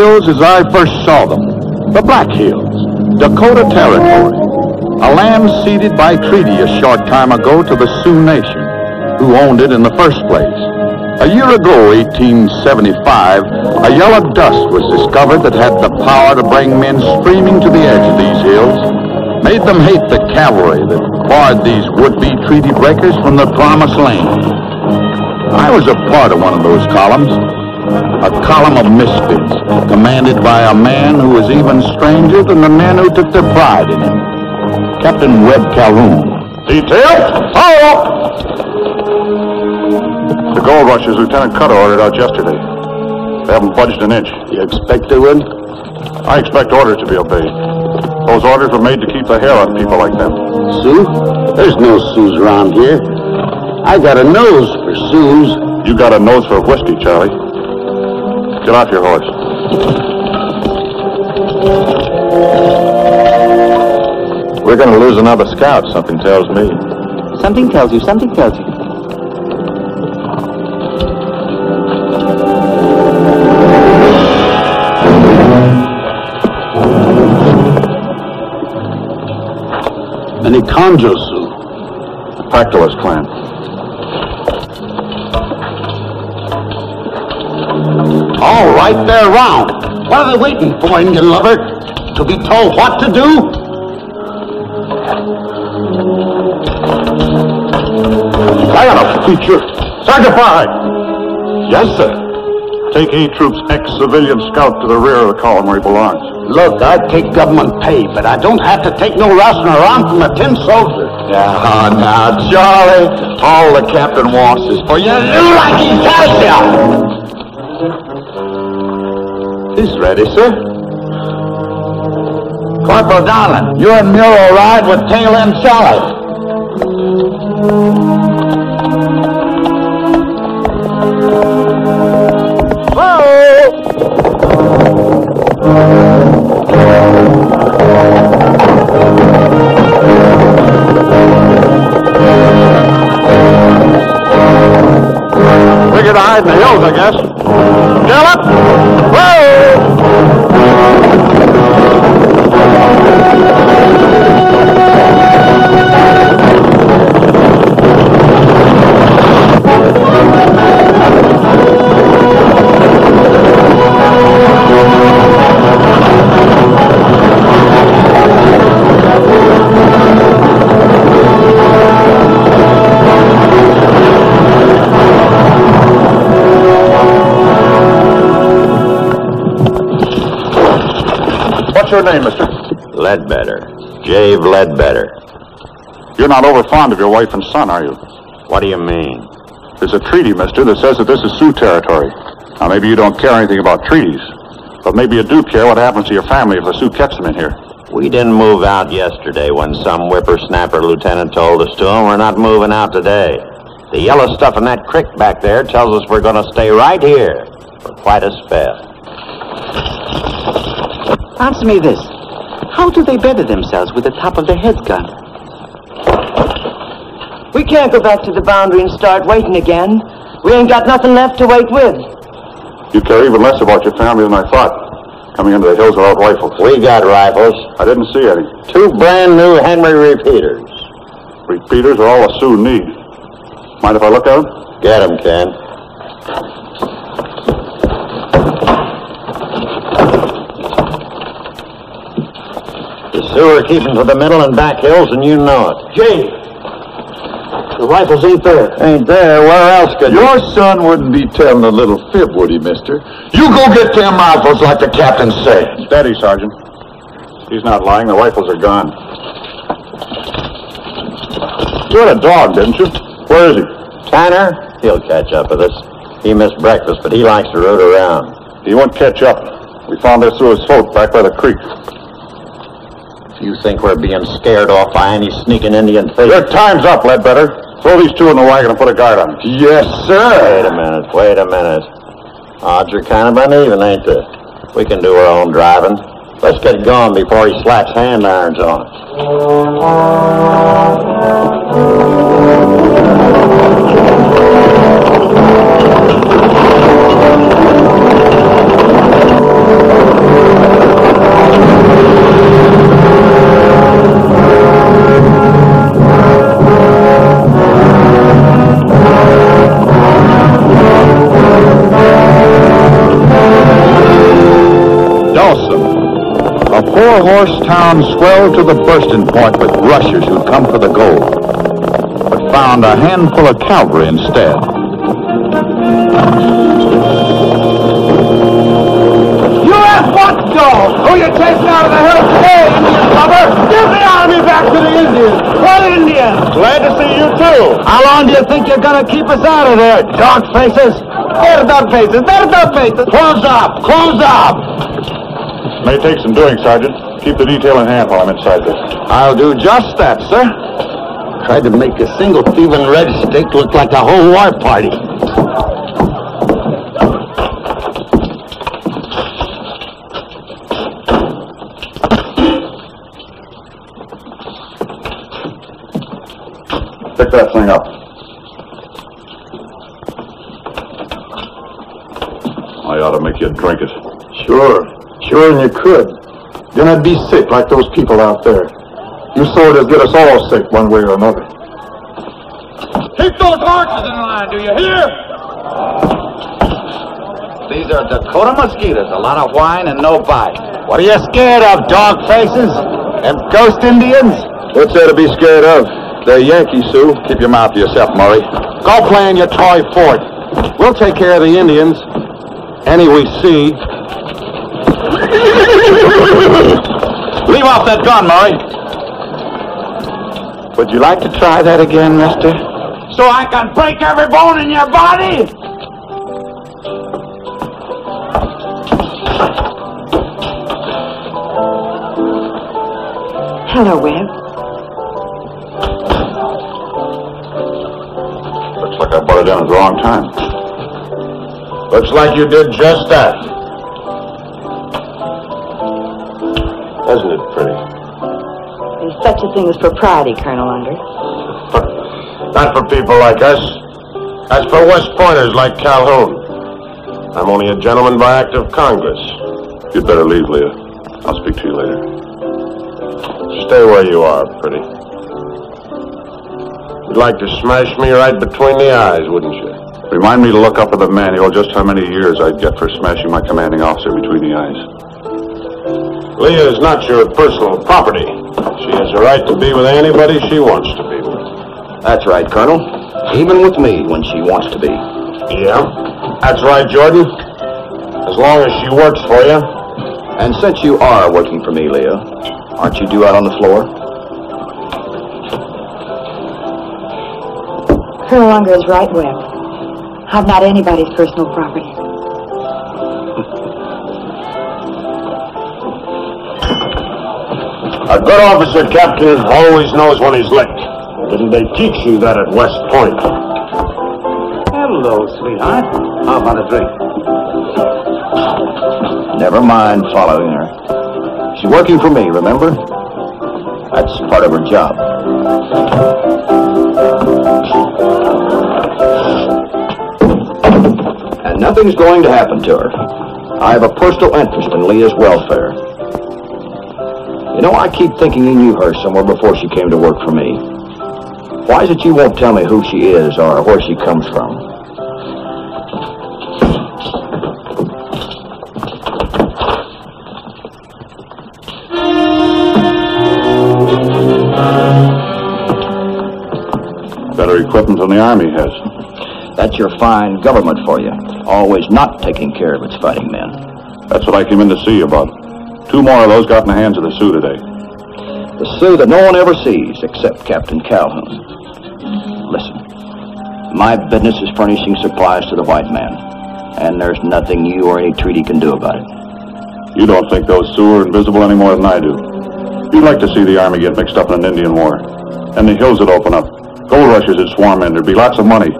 hills as I first saw them. The Black Hills, Dakota Territory. A land ceded by treaty a short time ago to the Sioux Nation, who owned it in the first place. A year ago, 1875, a yellow dust was discovered that had the power to bring men streaming to the edge of these hills, made them hate the cavalry that barred these would-be treaty breakers from the promised land. I was a part of one of those columns, a column of misfits, commanded by a man who was even stranger than the men who took their pride in him, Captain Webb Calhoun. Detail, follow! The gold rushes Lieutenant Cutter ordered out yesterday. They haven't budged an inch. You expect they would? I expect orders to be obeyed. Those orders were made to keep the hair on people like them. Sioux? There's no Sioux around here. I got a nose for Sioux. You got a nose for whiskey, Charlie. Get off your horse. We're going to lose another scout, something tells me. Something tells you, something tells you. Miniconjou Sioux. Pactolus clan. Right, they're round. What are they waiting for, Indian lover? To be told what to do? I got a feature. Sergeant Farhide. Yes, sir. Take A Troop's ex-civilian scout to the rear of the column where he belongs. Look, I take government pay, but I don't have to take no rustling around from a tin soldier. Now, now, Charlie, all the captain wants is for you to do like he tells you. He's ready, sir. Corporal Donlin, you and Muro ride with tail end could hide in the hills, I guess. Gallop! Whoa! Your name, mister? Ledbetter. Jave Ledbetter. You're not over fond of your wife and son, are you? What do you mean? There's a treaty, mister, that says that this is Sioux territory. Now, maybe you don't care anything about treaties, but maybe you do care what happens to your family if the Sioux catch them in here. We didn't move out yesterday when some whippersnapper lieutenant told us to, and we're not moving out today. The yellow stuff in that creek back there tells us we're going to stay right here for quite a spell. Answer me this. How do they better themselves with the top of their heads gun? We can't go back to the boundary and start waiting again. We ain't got nothing left to wait with. You care even less about your family than I thought. Coming into the hills without rifles. We got rifles. I didn't see any. Two brand new Henry repeaters. Repeaters are all the Sioux need. Mind if I look at them? Get 'em, Ken. The Sioux are keeping to the middle and back hills, and you know it. Jay, the rifles ain't there. Ain't there? Where else could Your son wouldn't be telling a little fib, would he, mister? You go get them rifles like the captain said. Steady, Sergeant. He's not lying. The rifles are gone. You had a dog, didn't you? Where is he? Tanner? He'll catch up with us. He missed breakfast, but he likes to root around. He won't catch up. We found this through his float back by the creek. You think we're being scared off by any sneaking Indian thief... Your time's up, Ledbetter. Throw these two in the wagon and put a guard on them. Yes, sir. Wait a minute, wait a minute. Odds are kind of uneven, ain't they? We can do our own driving. Let's get going before he slaps hand irons on us. Four-horse town swelled to the bursting point with rushers who'd come for the gold, but found a handful of cavalry instead. U.S. watchdog! Who you chasing out of the hills today, Indian lover? Give the army back to the Indians! What Indians? Glad to see you too. How long do you think you're gonna keep us out of there, dog faces? They're dog faces, they're dog faces! Close up, close up! May take some doing, Sergeant. Keep the detail in hand while I'm inside this. I'll do just that, sir. Tried to make a single thieving red stick look like a whole war party. Pick that thing up. I ought to make you drink it. Sure, sure, and you could. Then I'd be sick like those people out there. You soldiers get us all sick one way or another. Keep those horses in line, do you hear? These are Dakota mosquitoes. A lot of whine and no bite. What are you scared of, dog faces? Them ghost Indians? What's there to be scared of? They're Yankee, Sioux. Keep your mouth to yourself, Murray. Go play in your toy fort. We'll take care of the Indians. Any we see. Leave off that gun, Murray. Would you like to try that again, mister? So I can break every bone in your body? Hello, Webb. Looks like I brought it in at the wrong time. Looks like you did just that. Such a thing as propriety, Colonel Unger. Not for people like us. That's for West Pointers like Calhoun. I'm only a gentleman by act of Congress. You'd better leave, Leah. I'll speak to you later. Stay where you are, pretty. You'd like to smash me right between the eyes, wouldn't you? Remind me to look up in the manual just how many years I'd get for smashing my commanding officer between the eyes. Leah is not your personal property. She has a right to be with anybody she wants to be with. That's right, Colonel. Even with me when she wants to be. Yeah, that's right, Jordan. As long as she works for you. And since you are working for me, Leah, aren't you due out on the floor? Colonel Unger is right, Webb. I'm not anybody's personal property. A good officer, Captain, always knows when he's licked. Didn't they teach you that at West Point? Hello, sweetheart. How about a drink? Never mind following her. She's working for me, remember? That's part of her job. And nothing's going to happen to her. I have a personal interest in Leah's welfare. You know, I keep thinking you knew her somewhere before she came to work for me. Why is it you won't tell me who she is or where she comes from? Better equipment than the Army has. That's your fine government for you. Always not taking care of its fighting men. That's what I came in to see you about. Two more of those got in the hands of the Sioux today. The Sioux that no one ever sees except Captain Calhoun. Listen, my business is furnishing supplies to the white man, and there's nothing you or any treaty can do about it. You don't think those Sioux are invisible any more than I do. You'd like to see the Army get mixed up in an Indian war. And the hills would open up. Gold rushes would swarm in. There'd be lots of money.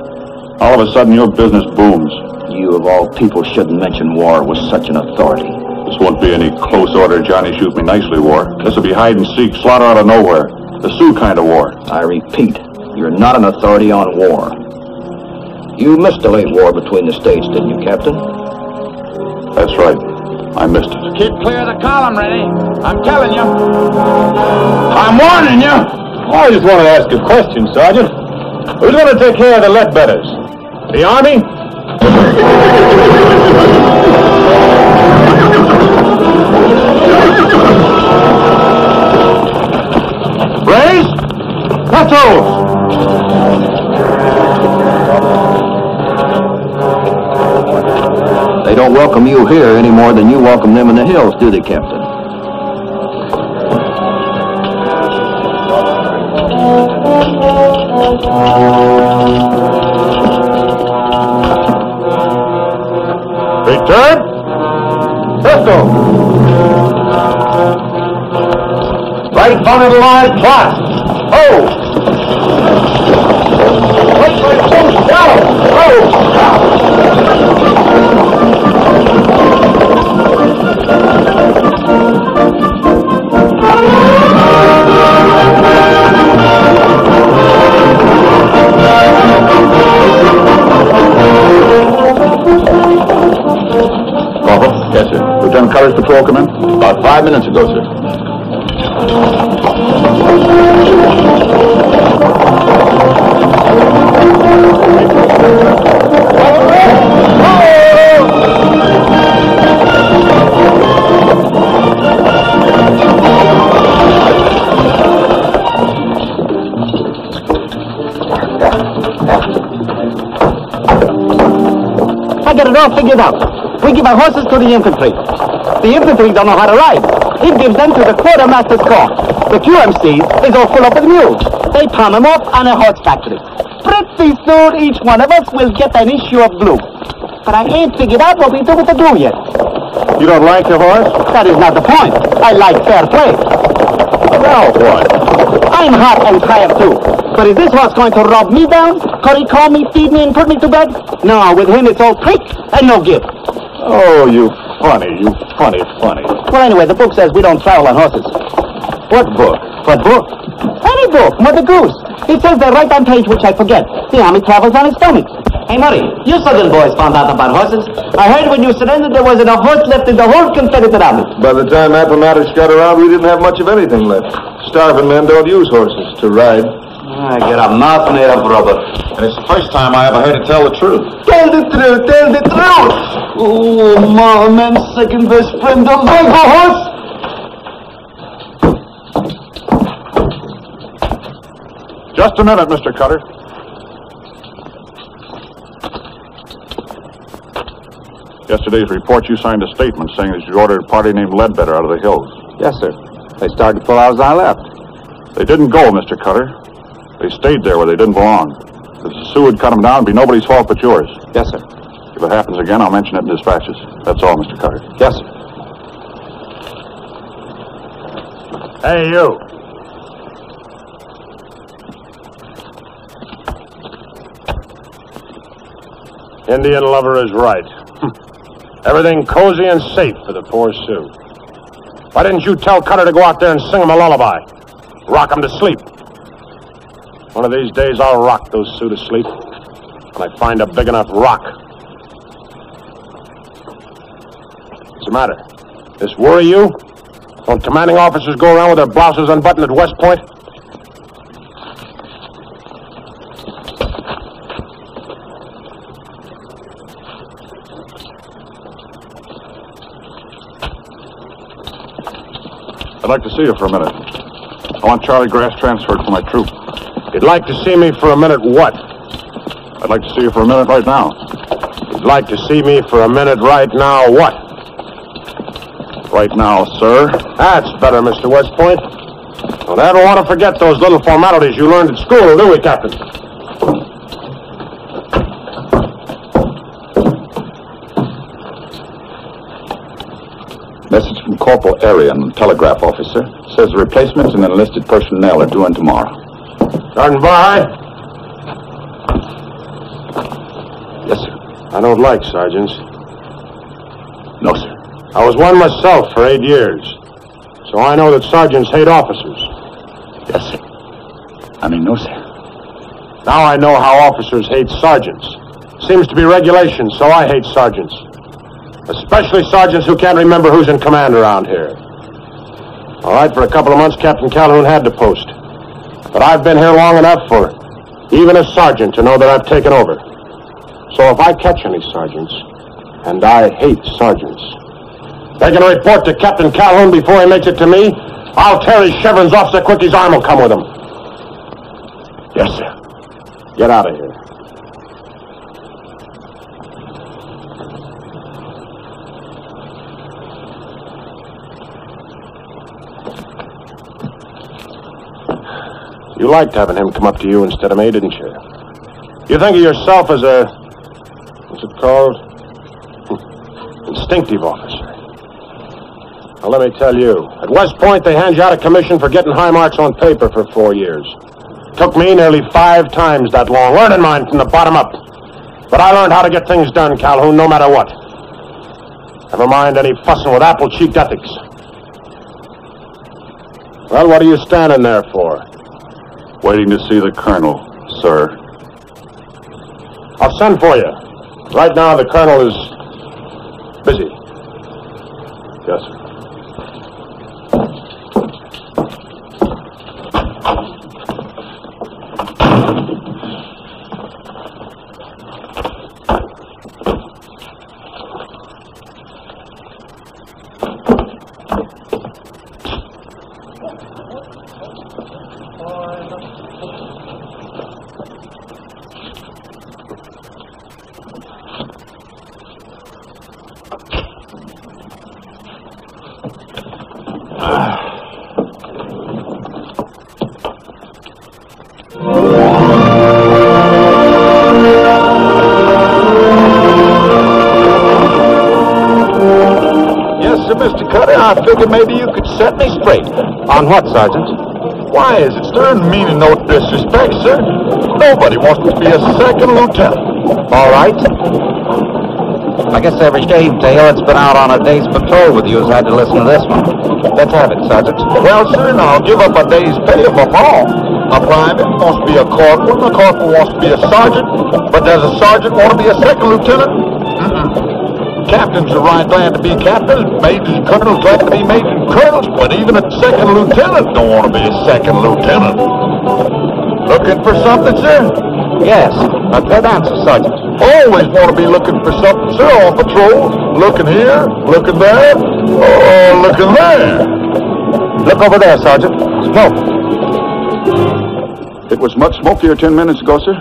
All of a sudden, your business booms. You, of all people, shouldn't mention war with such an authority. This won't be any close order Johnny shoot me nicely war. This will be hide and seek, slaughter out of nowhere. The Sioux kind of war. I repeat, you're not an authority on war. You missed the late war between the states, didn't you, Captain? That's right. I missed it. Keep clear of the column, Rennie. I'm telling you. I'm warning you. I just want to ask a question, Sergeant. Who's going to take care of the Ledbetters? The Army? hills. They don't welcome you here any more than you welcome them in the hills, do they, Captain? Return. pistol. Right on the line, plot. Oh! Yes, sir. Lieutenant Cutter's patrol in? About five minutes ago, sir. All figured out. We give our horses to the infantry. The infantry don't know how to ride. He gives them to the quartermaster's corps. The QMC is all full up with mules. They palm them off on a horse factory. Pretty soon each one of us will get an issue of blue. But I ain't figured out what we do with the glue yet. You don't like the horse? That is not the point. I like fair play. Now what? I'm hot and tired too. But is this horse going to rub me down? Could he call me, feed me, and put me to bed? No, with him it's all prick and no give. Oh, you funny, you funny, funny. Well, anyway, the book says we don't travel on horses. What book? What book? Any book, Mother Goose. It says there right on page which I forget. The army travels on its stomach. Hey, Murray, you southern boys found out about horses. I heard when you surrendered there wasn't a horse left in the whole Confederate army. By the time Appomattox got around, we didn't have much of anything left. Starving men don't use horses to ride. I get a mouth made of rubber. And it's the first time I ever heard it tell the truth. Tell the truth, tell the truth. Oh, my and second best friend of my horse. Just a minute, Mr. Cutter. Yesterday's report, you signed a statement saying that you ordered a party named Ledbetter out of the hills. Yes, sir. They started four hours I left. They didn't go, Mr. Cutter. They stayed there where they didn't belong. If the Sioux had cut them down, it'd be nobody's fault but yours. Yes, sir. If it happens again, I'll mention it in dispatches. That's all, Mr. Cutter. Yes, sir. Hey, you. Indian lover is right. Hmm. Everything cozy and safe for the poor Sioux. Why didn't you tell Cutter to go out there and sing him a lullaby? Rock him to sleep. One of these days I'll rock those Sioux to sleep. When I find a big enough rock. What's the matter? This worry you? Don't commanding officers go around with their blouses unbuttoned at West Point? I'd like to see you for a minute. I want Charlie Grass transferred for my troop. You'd like to see me for a minute what? I'd like to see you for a minute right now. You'd like to see me for a minute right now what? Right now, sir. That's better, Mr. West Point. Don't want to forget those little formalities you learned at school, do we, Captain? Message from Corporal Arian, telegraph officer. Says replacements and enlisted personnel are due in tomorrow. Barhigh? Yes, sir. I don't like sergeants. No, sir. I was one myself for eight years. So I know that sergeants hate officers. Yes, sir. I mean, no, sir. Now I know how officers hate sergeants. Seems to be regulation, so I hate sergeants. Especially sergeants who can't remember who's in command around here. All right, for a couple of months, Captain Calhoun had to post. But I've been here long enough for even a sergeant to know that I've taken over. So if I catch any sergeants, and I hate sergeants, they can report to Captain Calhoun before he makes it to me. I'll tear his chevrons off so quick his arm will come with him. Yes, sir. Get out of here. You liked having him come up to you instead of me, didn't you? You think of yourself as a. What's it called? Instinctive officer. Now, let me tell you. At West Point, they hand you out a commission for getting high marks on paper for four years. Took me nearly five times that long, learning mine from the bottom up. But I learned how to get things done, Calhoun, no matter what. Never mind any fussing with apple-cheeked ethics. Well, what are you standing there for? Waiting to see the colonel, sir. I'll send for you. Right now, the colonel is busy. Yes, sir. What, Sergeant? Why is it, sir? And meaning no disrespect, sir. Nobody wants to be a second lieutenant. All right. I guess every shave tail that's been out on a day's patrol with you has had to listen to this one. Let's have it, Sergeant. Well, sir, now I'll give up a day's pay if I'm wrong. A private wants to be a corporal, and a corporal wants to be a sergeant. But does a sergeant want to be a second lieutenant? Mm-mm. Captains are right glad to be captains, majors colonels glad to be majors and colonels, but even a second lieutenant don't want to be a second lieutenant. Looking for something, sir? Yes, a good answer, Sergeant. Always want to be looking for something, sir, on patrol. Looking here, looking there, oh, looking there. Look over there, Sergeant. Smoke. It was much smokier ten minutes ago, sir.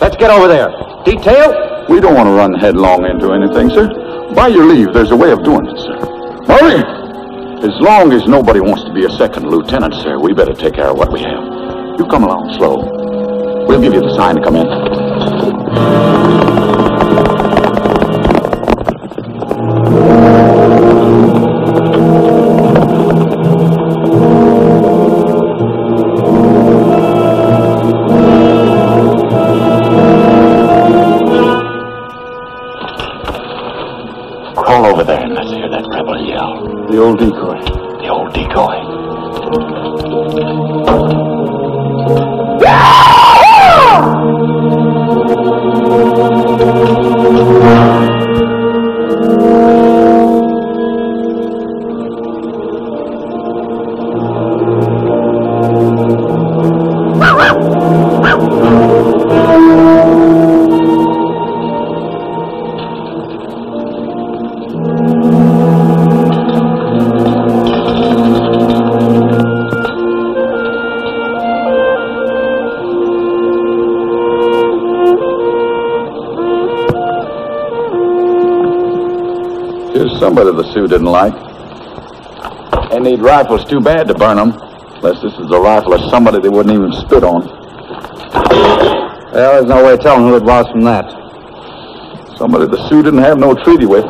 Let's get over there. Detail? We don't want to run headlong into anything, sir. By your leave, there's a way of doing it, sir. As long as nobody wants to be a second lieutenant, sir, we better take care of what we have. You come along slow. We'll give you the sign to come in. The old decoy. The old decoy. Somebody the Sioux didn't like. They need rifles too bad to burn them. Unless this is the rifle of somebody they wouldn't even spit on. Well, there's no way of telling who it was from that. Somebody the Sioux didn't have no treaty with.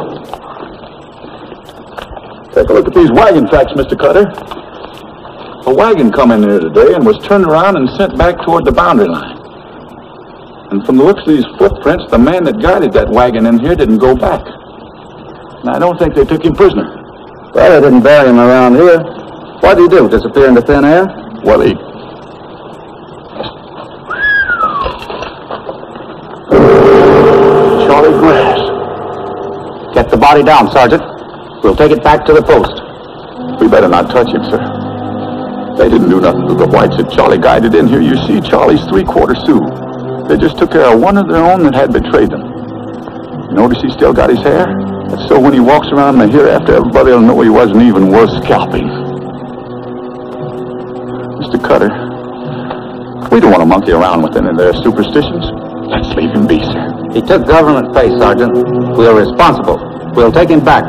Take a look at these wagon tracks, Mr. Cutter. A wagon come in here today and was turned around and sent back toward the boundary line. And from the looks of these footprints, the man that guided that wagon in here didn't go back. And I don't think they took him prisoner. Well, they didn't bury him around here. What'd he do? Disappear into thin air? Well, he... Charlie Grass. Get the body down, Sergeant. We'll take it back to the post. We better not touch him, sir. They didn't do nothing to the whites that Charlie guided in here. You see, Charlie's three-quarter Sioux. They just took care of one of their own that had betrayed them. Notice he still got his hair? So when he walks around in the hereafter, everybody will know he wasn't even worth scalping. Mr. Cutter, we don't want to monkey around with any of their superstitions. Let's leave him be, sir. He took government pay, Sergeant. We're responsible. We'll take him back.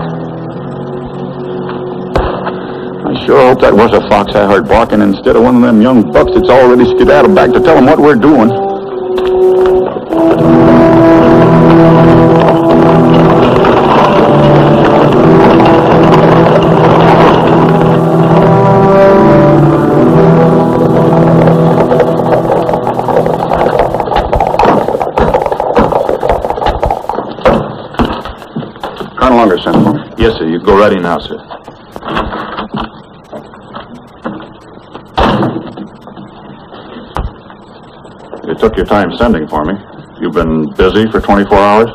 I sure hope that was a fox I heard barking instead of one of them young bucks that's already skedaddled back to tell them what we're doing. Ready now, sir. You took your time sending for me. You've been busy for 24 hours?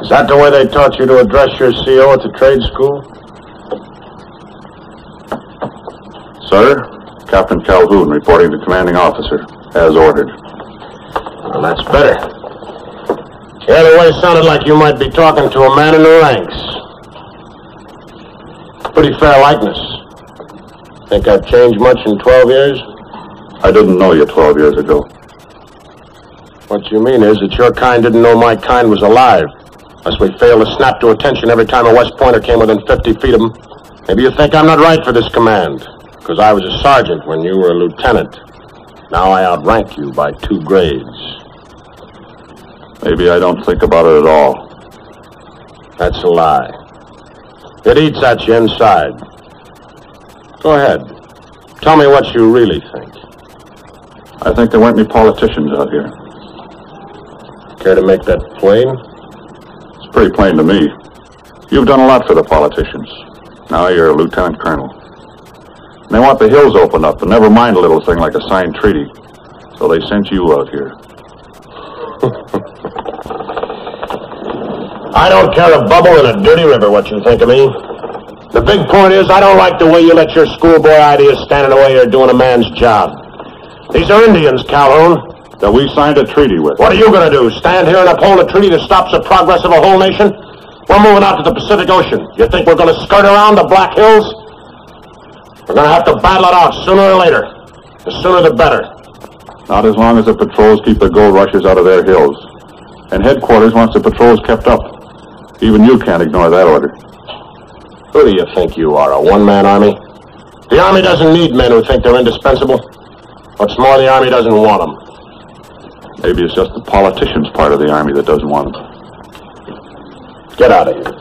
Is that the way they taught you to address your CO at the trade school? Sir, Captain Calhoun reporting to commanding officer, as ordered. Well, that's better. Yeah, the way it sounded like you might be talking to a man in the ranks. Pretty fair likeness. Think I've changed much in 12 years? I didn't know you 12 years ago. What you mean is that your kind didn't know my kind was alive. Unless we failed to snap to attention every time a West Pointer came within 50 feet of him. Maybe you think I'm not right for this command. Because I was a sergeant when you were a lieutenant. Now I outrank you by two grades. Maybe I don't think about it at all. That's a lie. It eats at you inside. Go ahead. Tell me what you really think. I think there weren't any politicians out here. Care to make that plain? It's pretty plain to me. You've done a lot for the politicians. Now you're a lieutenant colonel. And they want the hills opened up, and never mind a little thing like a signed treaty. So they sent you out here. I don't care a bubble in a dirty river what you think of me. The big point is I don't like the way you let your schoolboy ideas stand in the way you're doing a man's job. These are Indians, Calhoun. That we signed a treaty with. What are you going to do? Stand here and uphold a treaty that stops the progress of a whole nation? We're moving out to the Pacific Ocean. You think we're going to skirt around the Black Hills? We're going to have to battle it out sooner or later. The sooner the better. Not as long as the patrols keep the gold rushers out of their hills. And headquarters wants the patrols kept up. Even you can't ignore that order. Who do you think you are, a one-man army? The army doesn't need men who think they're indispensable. What's more, the army doesn't want them. Maybe it's just the politicians part of the army that doesn't want them. Get out of here.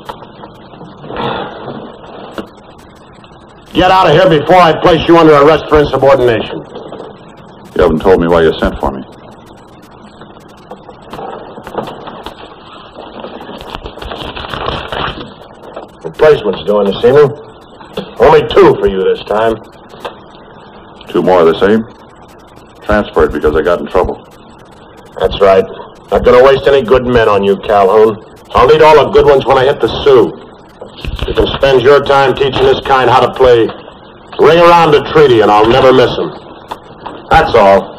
Get out of here before I place you under arrest for insubordination. You haven't told me why you sent for me. Replacement's doing this evening. Only two for you this time. Two more the same? Transferred because I got in trouble. That's right. Not gonna waste any good men on you, Calhoun. I'll need all the good ones when I hit the Sioux. You can spend your time teaching this kind how to play ring around the treaty, and I'll never miss them. That's all.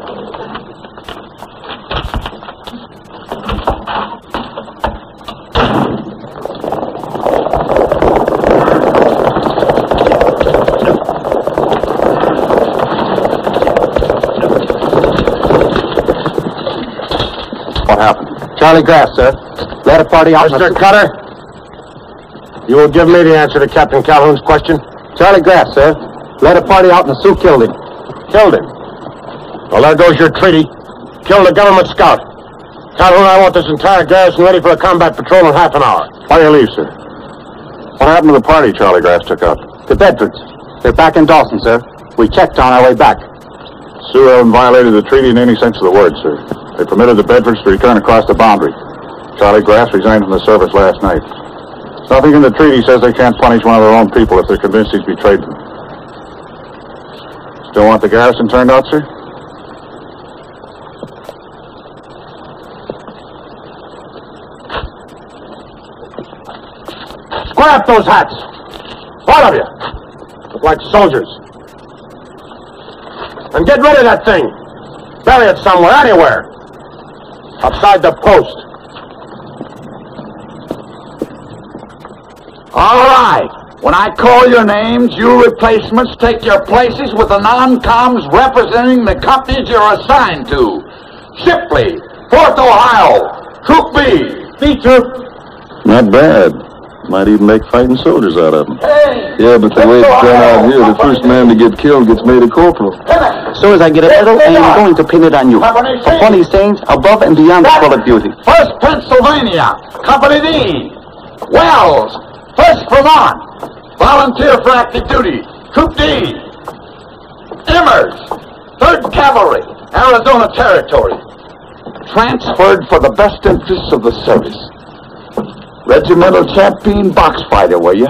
What happened? Charlie Graff, sir. A party out. Mr. Cutter, you will give me the answer to Captain Calhoun's question. Charlie Graff, sir. Led a party out and the Sioux killed him. Killed him. Well, there goes your treaty. Killed a government scout. Calhoun, I want this entire garrison ready for a combat patrol in half an hour. Why do you leave, sir? What happened to the party Charlie Grass took up? The Bedfords. They're back in Dawson, sir. We checked on our way back. Sioux haven't violated the treaty in any sense of the word, sir. They permitted the Bedfords to return across the boundary. Charlie Graff resigned from the service last night. Nothing in the treaty says they can't punish one of their own people if they're convinced he's betrayed them. Still want the garrison turned out, sir? Square up those hats. All of you. Look like soldiers. And get rid of that thing. Bury it somewhere, anywhere. Outside the post. All right. When I call your names, you replacements take your places with the non-coms representing the companies you're assigned to. Shipley, Fourth Ohio, Troop B. B Troop. Not bad. Might even make fighting soldiers out of them. Yeah, but the way it's done out here, the first man to get killed gets made a corporal. So as I get a medal, I am going to pin it on you. For funny things above and beyond the call of duty. First Pennsylvania, Company D. Wells, First Vermont, volunteer for active duty, Troop D. Emmers, Third Cavalry, Arizona Territory. Transferred for the best interests of the service. Regimental champion box fighter, were you?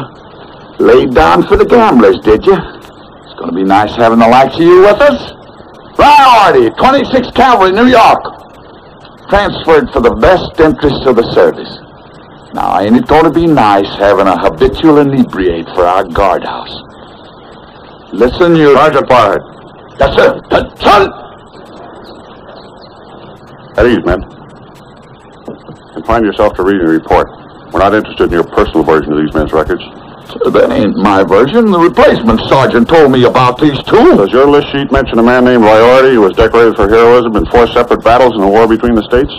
Laid down for the gamblers, did you? It's gonna be nice having the likes of you with us. Riority, 26th Cavalry, New York. Transferred for the best interests of the service. Now, ain't it gonna be nice having a habitual inebriate for our guardhouse? Listen, you... Sergeant Barnard. Yes, sir. Son! At ease, men. Confine yourself to reading the report. We're not interested in your personal version of these men's records. That ain't my version. The replacement sergeant told me about these two. Does your list sheet mention a man named Riority who was decorated for heroism in four separate battles in the war between the states?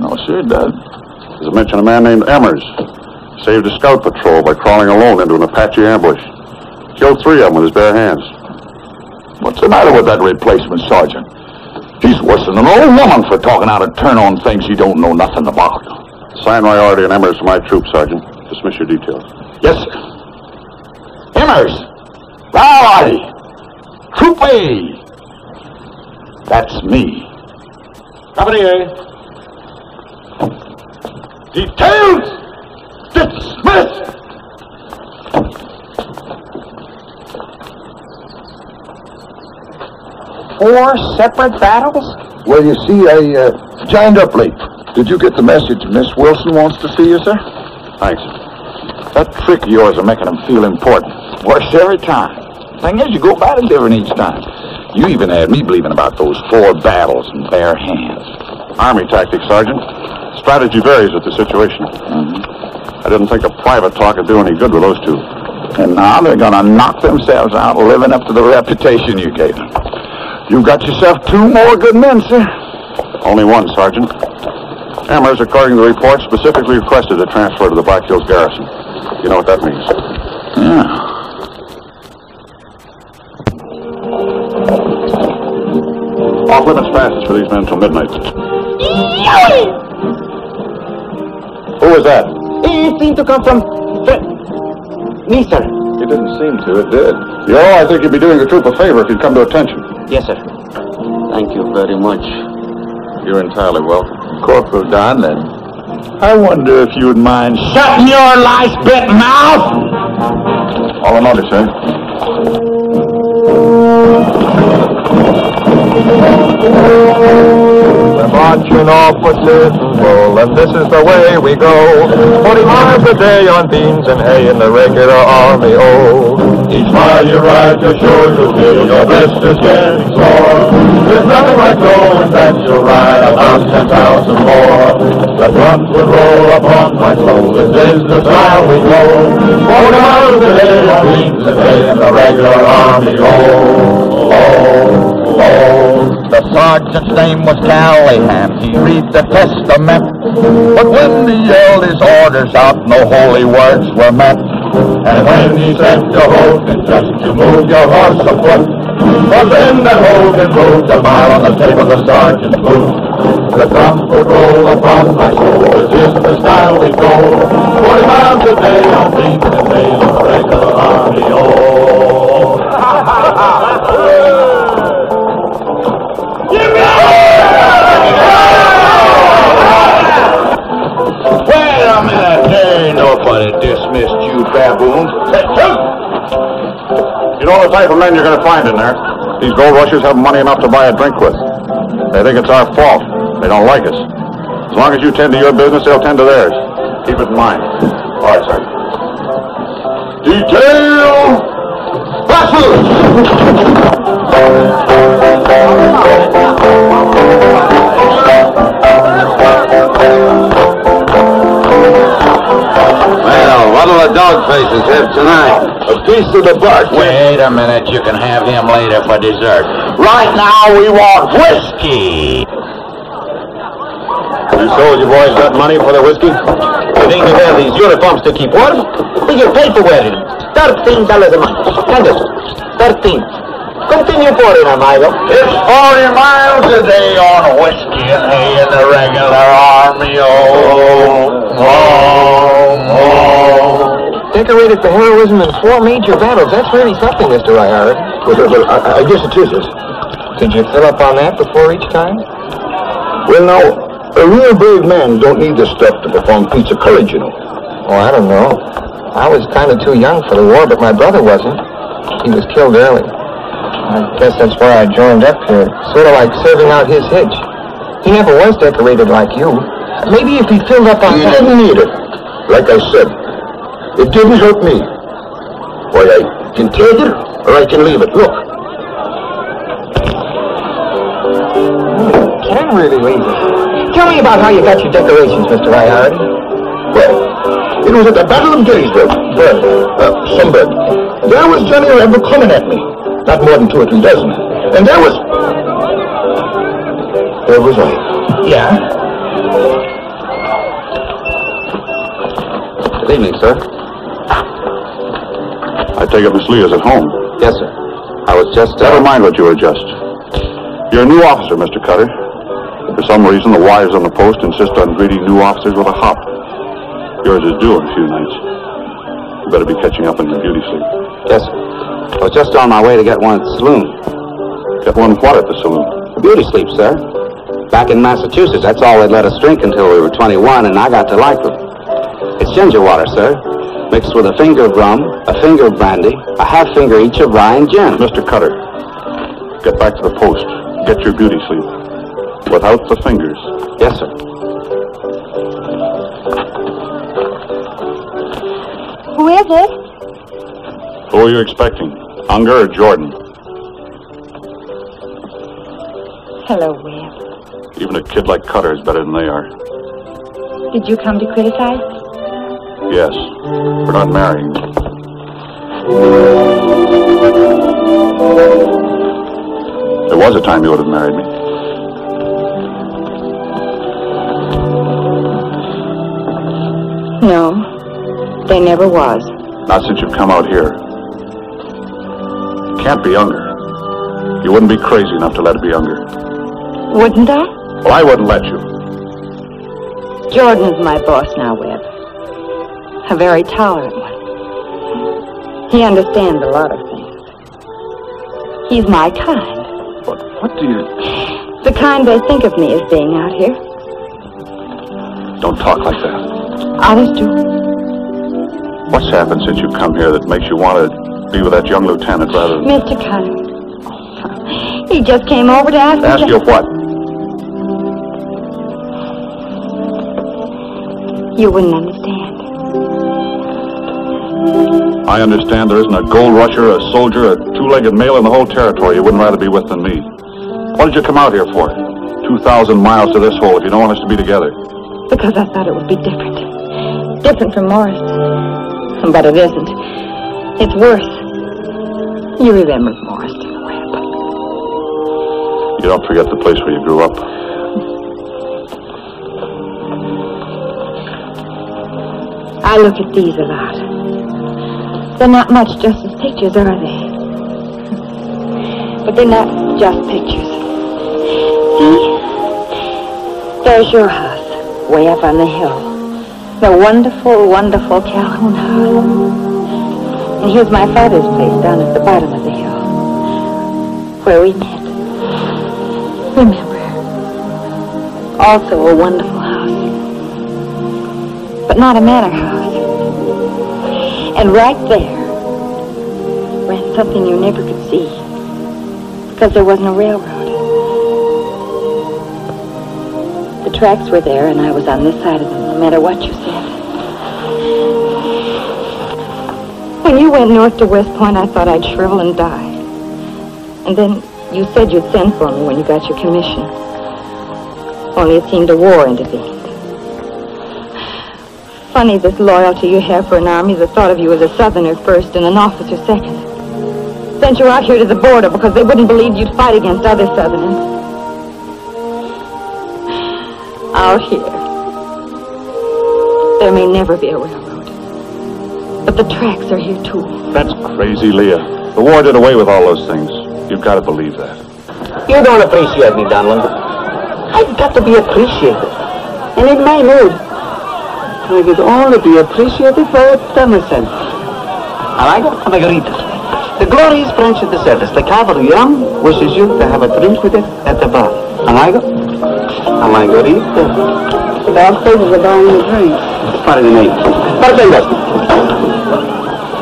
No, sir, it does. Does it mention a man named Emmers? Saved a scout patrol by crawling alone into an Apache ambush. Killed three of them with his bare hands. What's the matter with that replacement sergeant? He's worse than an old woman for talking out of turn on things he don't know nothing about. Assign Riority and Emmers to my troop, Sergeant. Dismiss your details. Yes, sir. Emmers! Riority! Troop A! That's me. Company A. Details! Dismissed! Four separate battles? Well, you see, I uh, joined up late. Did you get the message? Miss Wilson wants to see you, sir? Thanks. That trick of yours of making him feel important. Works every time. Thing is, you go about it different each time. You even had me believing about those four battles in bare hands. Army tactics, Sergeant. Strategy varies with the situation. Mm-hmm. I didn't think a private talk would do any good with those two. And now they're gonna knock themselves out living up to the reputation you gave them. You've got yourself two more good men, sir. Only one, Sergeant. Emmers, according to the report, specifically requested a transfer to the Black Hills Garrison. You know what that means. Yeah. Off limits passes for these men until midnight. Who was that? It seemed to come from... Me, sir. It didn't seem to. It did. Yo, I think you'd be doing the troop a favor if you'd come to attention. Yes, sir. Thank you very much. You're entirely welcome. Corporal Donlin. I wonder if you'd mind shutting your lice bit mouth? All in order, sir. Marching off with Little and this is the way we go. Forty miles a day on beans and hay in the regular army old. Each mile you ride to sure you'll feel your best is getting sore. There's nothing like knowing that you'll ride about ten thousand more. The drums would roll upon my soul. This is the style we go. Forty miles a day on beans and hay in the regular army old. Oh, oh. oh. The sergeant's name was Callahan. He read the testament. But when he yelled his orders out, no holy words were met. And when he said to Hogan just to move your horse a foot, well then that Hogan moved a mile on the tip of the sergeant's boot. The drums would roll upon my shoulders, is the style we go. Forty miles a day on beans and in the regular army, dismissed you baboons. You know the type of men you're going to find in there. These gold rushers have money enough to buy a drink with. They think it's our fault. They don't like us. As long as you tend to your business, they'll tend to theirs. Keep it in mind. All right, sir. Detail! Buses! What'll the dog faces have tonight? A piece of the bark. Wait a minute. You can have him later for dessert. Right now, we want whiskey. You soldier boys got money for the whiskey? You think you have these uniforms to keep warm? We get paid for wearing them. Thirteen dollars a month. Candace, thirteen. Continue pouring, amigo. It's 40 miles a day on whiskey and hay in the regular army. Oh, oh, oh. oh. Decorated for heroism in four major battles. That's really something, Mr. Well, well, I, I guess it is. Did you fill up on that before each time? Well, now, a real brave man don't need this stuff to perform feats of courage, you know. Oh, I don't know. I was kind of too young for the war, but my brother wasn't. He was killed early. I guess that's why I joined up here. Sort of like serving out his hitch. He never was decorated like you. Maybe if he filled up on He that... didn't need it. Like I said, it didn't hurt me. Why, I can take it or I can leave it. Look. Can really leave it. Tell me about how you got your decorations, Mr. Ryhard. Well, it was at the Battle of Gettysburg. Well, uh. There was Johnny Rebel coming at me. Not more than two or three dozen. And there was... There was I. Yeah? Good evening, sir. I take it Miss Lee is at home. Yes, sir. I was just, Never uh... mind what you were just. You're a new officer, Mr. Cutter. For some reason, the wives on the post insist on greeting new officers with a hop. Yours is due in a few nights. You better be catching up on your beauty sleep. Yes, sir. I was just on my way to get one at the saloon. Get one what at the saloon? Beauty sleep, sir. Back in Massachusetts, that's all they'd let us drink until we were 21, and I got to like them. It's ginger water, sir. Mixed with a finger of rum, a finger of brandy, a half finger each of rye and gin. Mr. Cutter, get back to the post. Get your beauty sleep. Without the fingers. Yes, sir. Who is it? Who are you expecting? Unger or Jordan? Hello, Webb. Even a kid like Cutter is better than they are. Did you come to criticize? Yes. We're not marrying. There was a time you would have married me. No, there never was. Not since you've come out here. Can't be younger. You wouldn't be crazy enough to let it be younger. Wouldn't I? Well, I wouldn't let you. Jordan's my boss now, Webb. A very tolerant one. He understands a lot of things. He's my kind. What, what do you... The kind they think of me as being out here. Don't talk like that. Honest to. What's happened since you've come here that makes you want to be with that young lieutenant rather than... Mr. Cutter. He just came over to ask me Ask you what? You wouldn't understand. I understand there isn't a gold rusher, a soldier, a two-legged male in the whole territory you wouldn't rather be with than me. What did you come out here for? Two thousand miles to this hole if you don't want us to be together. Because I thought it would be different. Different from Morris. But it isn't. It's worse. You remember Morriston, Webb. You don't forget the place where you grew up. I look at these a lot. They're not much just as pictures, are they? But they're not just pictures. See? There's your house, way up on the hill. The wonderful, wonderful Calhoun house. And here's my father's place down at the bottom of the hill, where we met. Remember, also a wonderful house, but not a manor house. And right there ran something you never could see, because there wasn't a railroad. The tracks were there, and I was on this side of them, no matter what you said. When you went north to West Point, I thought I'd shrivel and die. And then you said you'd send for me when you got your commission. Only it seemed a war intervened. Funny this loyalty you have for an army that thought of you as a southerner first and an officer second. Sent you out here to the border because they wouldn't believe you'd fight against other southerners. Out here. There may never be a railroad. But the tracks are here, too. That's crazy, Leah. The war did away with all those things. You've got to believe that. You don't appreciate me, Donlin. I've got to be appreciated. And in my mood, I could only be appreciated by a Emerson. Amigo, Margarita. The glorious branch of the service, the cavalry Ram, wishes you to have a drink with it at the bar. Amigo? Margarita. The dog faces are buying you a drink. Pardon the name. Bartender.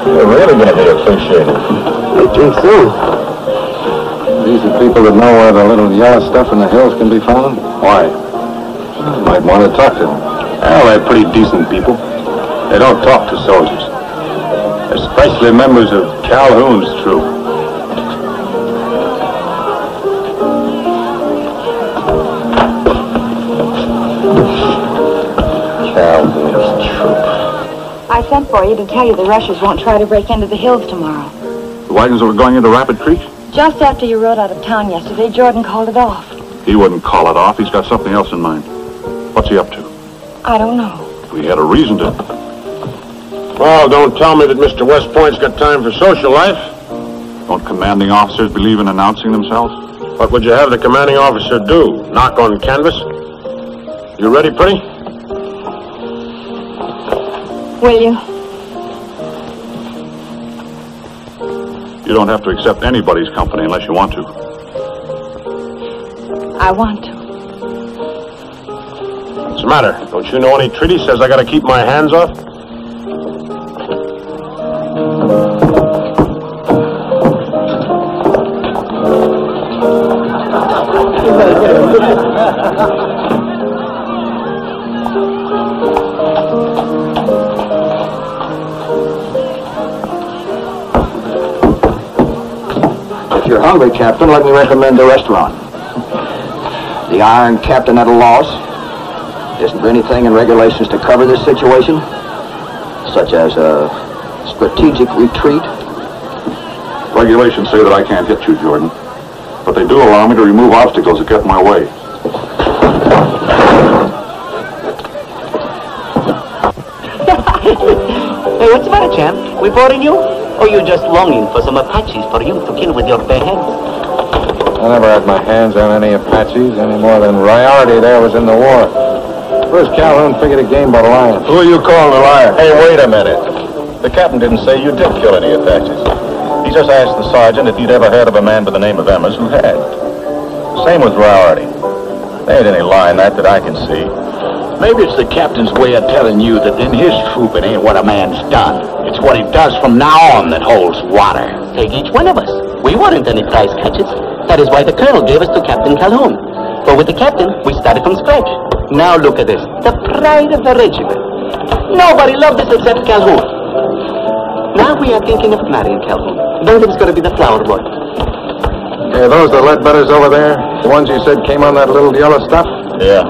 You're really going to be appreciated. I think so. These are people that know where the little yellow stuff in the hills can be found? Why? You might want to talk to them. Well, they're pretty decent people. They don't talk to soldiers. Especially members of Calhoun's troop. Calhoun's troop. I sent for you to tell you the Russians won't try to break into the hills tomorrow. The wagons that were going into Rapid Creek? Just after you rode out of town yesterday, Jordan called it off. He wouldn't call it off. He's got something else in mind. What's he up to? I don't know. We had a reason to. Well, don't tell me that Mr. West Point's got time for social life. Don't commanding officers believe in announcing themselves? What would you have the commanding officer do? Knock on canvas? You ready, pretty? Will you? You don't have to accept anybody's company unless you want to. I want to. The matter? Don't you know any treaty says I gotta keep my hands off? If you're hungry, Captain, let me recommend a restaurant. The Iron Captain at a loss. Isn't there anything in regulations to cover this situation? Such as a strategic retreat? Regulations say that I can't hit you, Jordan. But they do allow me to remove obstacles that get in my way. Hey, what's the matter, champ? We boring you? Or you just longing for some Apaches for you to kill with your bare hands? I never had my hands on any Apaches any more than Riority there was in the war. Where's Calhoun figured a game by the lying? Who are you calling a liar? Hey, wait a minute. The captain didn't say you did kill any Apaches. He just asked the sergeant if he'd ever heard of a man by the name of Emmers who had. Same with Riority. There ain't any lie in that that I can see. Maybe it's the captain's way of telling you that in his troop it ain't what a man's done. It's what he does from now on that holds water. Take each one of us. We weren't any prize catches. That is why the colonel gave us to Captain Calhoun. For with the captain, we started from scratch. Now look at this. The pride of the regiment. Nobody loved this except Calhoun. Now we are thinking of marrying Calhoun. Duncan's gonna be the flower boy. Hey, those the Ledbetters over there? The ones you said came on that little yellow stuff? Yeah.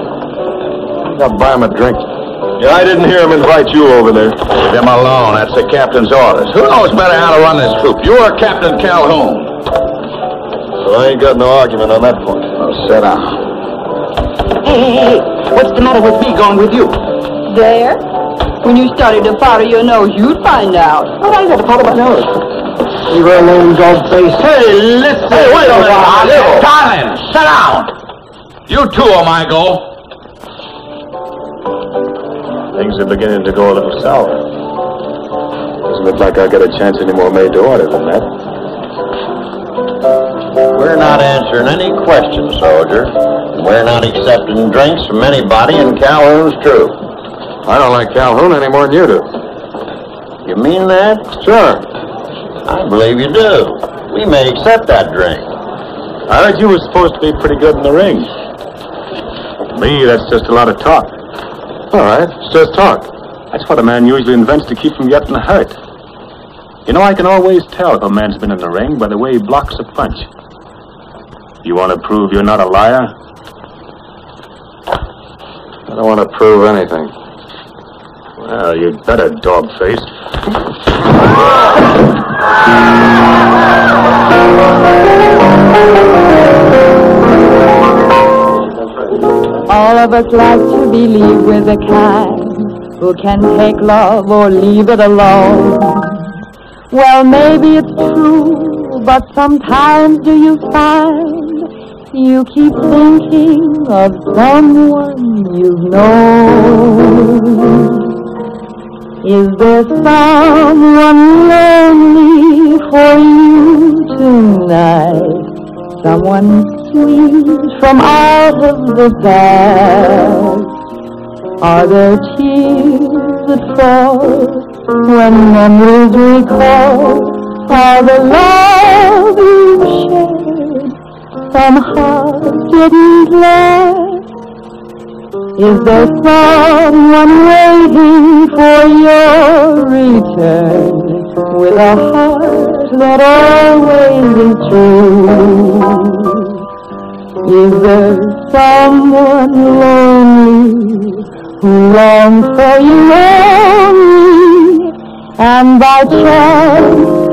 I'll him a drink. Yeah, I didn't hear him invite you over there. Leave him alone. That's the captain's orders. Who knows better how to run this troop? You or Captain Calhoun? So I ain't got no argument on that point. Oh, sit down. Hey, hey, hey, what's the matter with me going with you? There? When you started to powder your nose, you'd find out. What I got to powder my nose? Leave her alone, dog face. Hey, listen. Hey, wait a minute. Darling, sit down. You too, oh Amigo. Things are beginning to go a little sour. Doesn't look like I got a chance any more made to order than that. We're not answering any questions, soldier. We're not accepting drinks from anybody in Calhoun's troop. I don't like Calhoun any more than you do. You mean that? Sure. I believe you do. We may accept that drink. I heard you were supposed to be pretty good in the ring. Me, that's just a lot of talk. All right, it's just talk. That's what a man usually invents to keep from getting hurt. You know, I can always tell if a man's been in the ring by the way he blocks a punch. You want to prove you're not a liar? I don't want to prove anything. Well, you'd better, dog face. All of us like to believe we're the kind who can take love or leave it alone. Well, maybe it's true, but sometimes do you find you keep thinking of someone you've known? Is there someone lonely for you tonight? Someone sweet from out of the past? Are there tears that fall when memories recall all the love you've shared? Heart didn't last. Is there someone waiting for your return with a heart that always is true? Is there someone lonely who longs for you only and by chance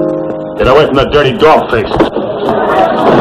Get away from that dirty dog face.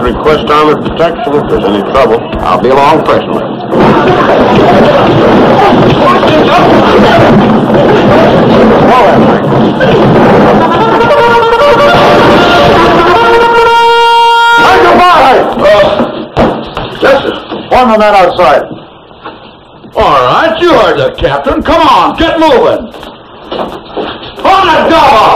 To request armored protection if there's any trouble. I'll be along personally. Listen, form the men outside. All right, you heard the captain. Come on, get moving. On the double!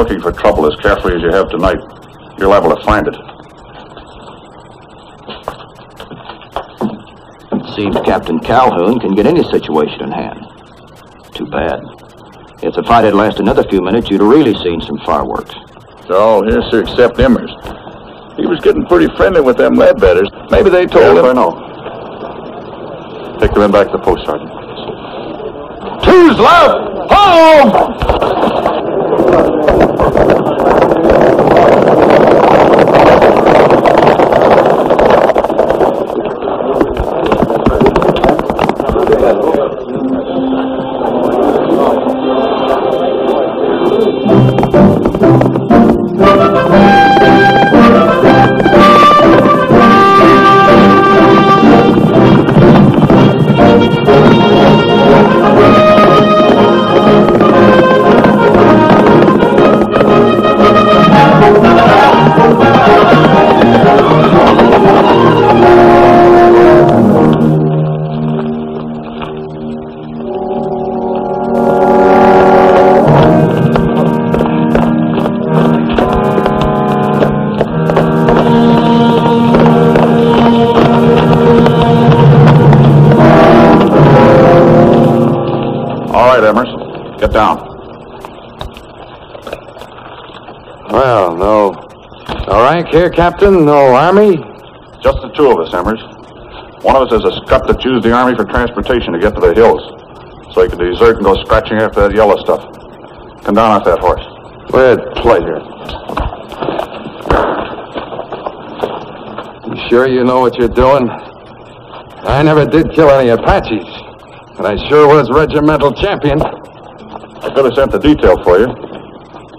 Looking for trouble as carefully as you have tonight, you're liable to find it. Seems Captain Calhoun can get any situation in hand. Too bad. If the fight had lasted another few minutes, you'd have really seen some fireworks. They're all here, sir, except Immers. He was getting pretty friendly with them Ledbetters. Maybe they told him. I know. Take the men back to the post, Sergeant. Two's left! Home! Captain? No army? Just the two of us, Emmers. One of us is a scut that used the Army for transportation to get to the hills. So he could desert and go scratching after that yellow stuff. Come down off that horse. With pleasure. You sure you know what you're doing? I never did kill any Apaches. And I sure was regimental champion. I could have sent the detail for you.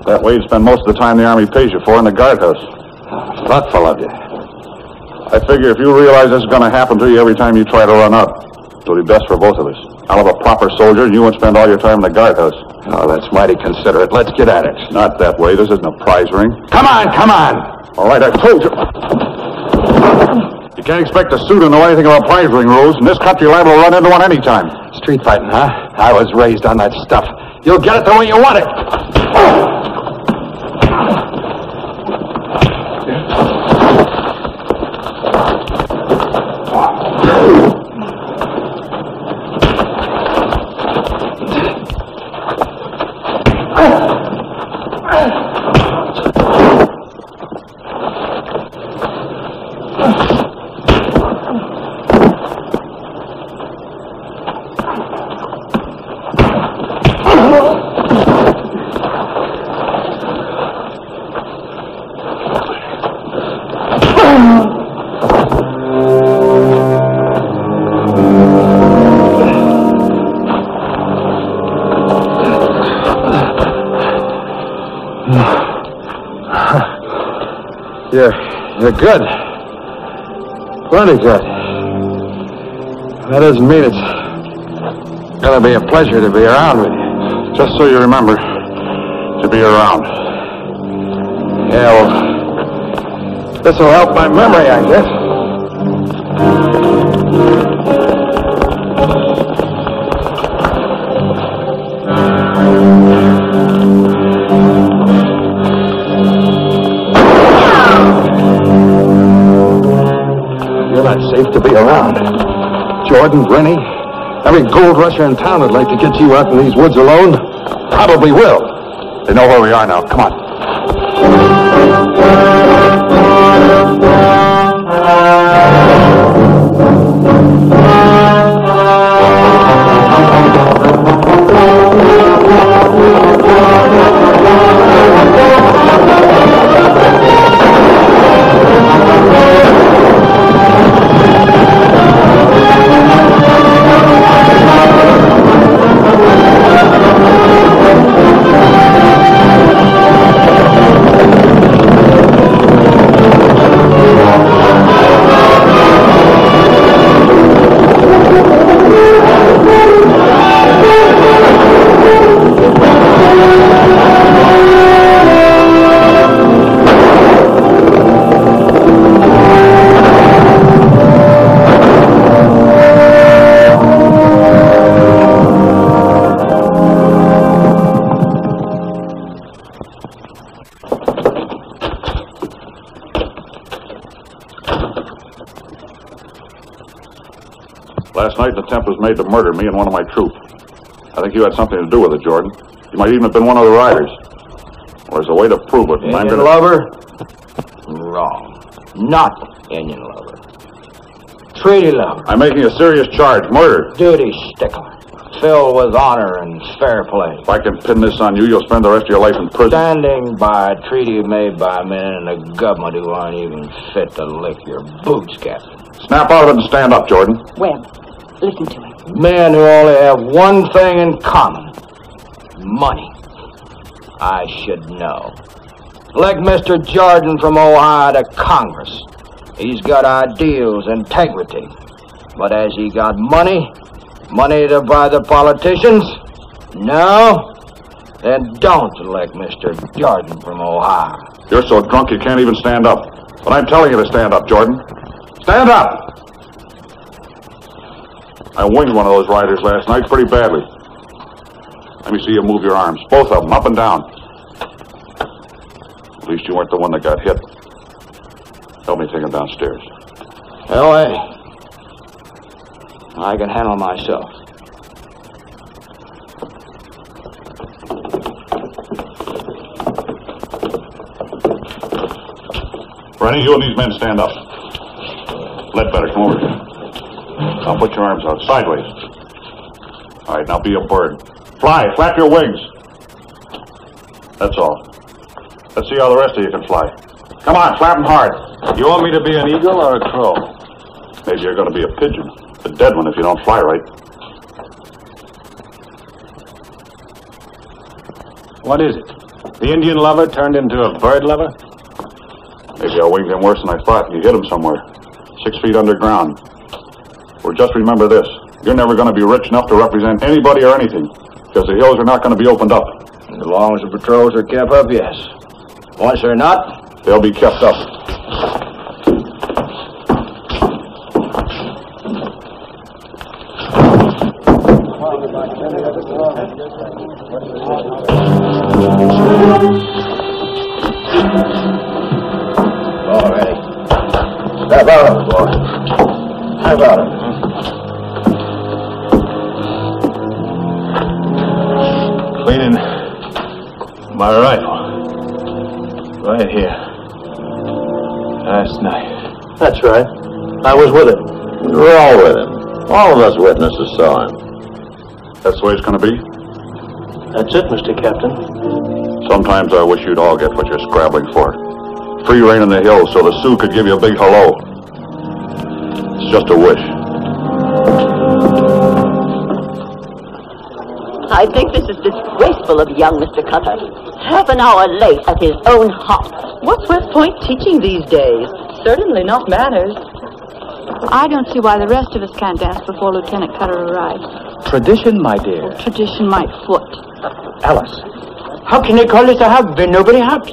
That way you'd spend most of the time the Army pays you for in the guardhouse. Thoughtful of you. I figure if you realize this is going to happen to you every time you try to run up, it'll be best for both of us. I'll have a proper soldier, and you won't spend all your time in the guardhouse. Oh, that's mighty considerate. Let's get at it. Not that way. This isn't a prize ring. Come on, come on. All right, I told you. You can't expect a suit to know anything about prize ring rules. In this country, you're liable to run into one any time. Street fighting, huh? I was raised on that stuff. You'll get it the way you want it. Good. Plenty good. That doesn't mean it's gonna be a pleasure to be around with you. Just so you remember to be around. Yeah, well, this will help my memory, I guess. Jordan, Rennie, every gold rusher in town would like to get you out in these woods alone. Probably will. They know where we are now. Come on. Attempt was made to murder me and one of my troop. I think you had something to do with it, Jordan. You might even have been one of the riders. Well, there's a way to prove it, and I'm Indian gonna... lover? Wrong. Not Indian lover. Treaty lover. I'm making a serious charge, murder. Duty stickler. Filled with honor and fair play. If I can pin this on you, you'll spend the rest of your life in prison. Standing by a treaty made by men in a government who aren't even fit to lick your boots, Captain. Snap out of it and stand up, Jordan. Webb, listen to him. Men who only have one thing in common. Money. I should know. Like Mr. Jordan from Ohio to Congress. He's got ideals, integrity. But has he got money? Money to buy the politicians? No? Then don't elect Mr. Jordan from Ohio. You're so drunk you can't even stand up. But I'm telling you to stand up, Jordan. Stand up! I winged one of those riders last night pretty badly. Let me see you move your arms. Both of them, up and down. At least you weren't the one that got hit. Help me take him downstairs. Well, I, I can handle myself. Rennie, you and these men stand up. Ledbetter, come over here. Now put your arms out sideways. All right, now be a bird. Fly, flap your wings. That's all. Let's see how the rest of you can fly. Come on, flap them hard. You want me to be an eagle or a crow? Maybe you're going to be a pigeon. A dead one if you don't fly right. What is it? The Indian lover turned into a bird lover? Maybe I winged him worse than I thought. You hit him somewhere. Six feet underground. Just remember this. You're never going to be rich enough to represent anybody or anything. Because the hills are not going to be opened up. As long as the patrols are kept up, yes. Once they're not, They'll be kept up. All us witnesses saw him. That's the way it's going to be? That's it, Mr. Captain. Sometimes I wish you'd all get what you're scrabbling for. Free reign in the hills so the Sioux could give you a big hello. It's just a wish. I think this is disgraceful of young Mr. Cutter. Half an hour late at his own hop. What's West Point teaching these days? Certainly not manners. I don't see why the rest of us can't dance before Lieutenant Cutter arrives. Tradition, my dear. Tradition might foot. Alice. How can they call this a hub when nobody hops?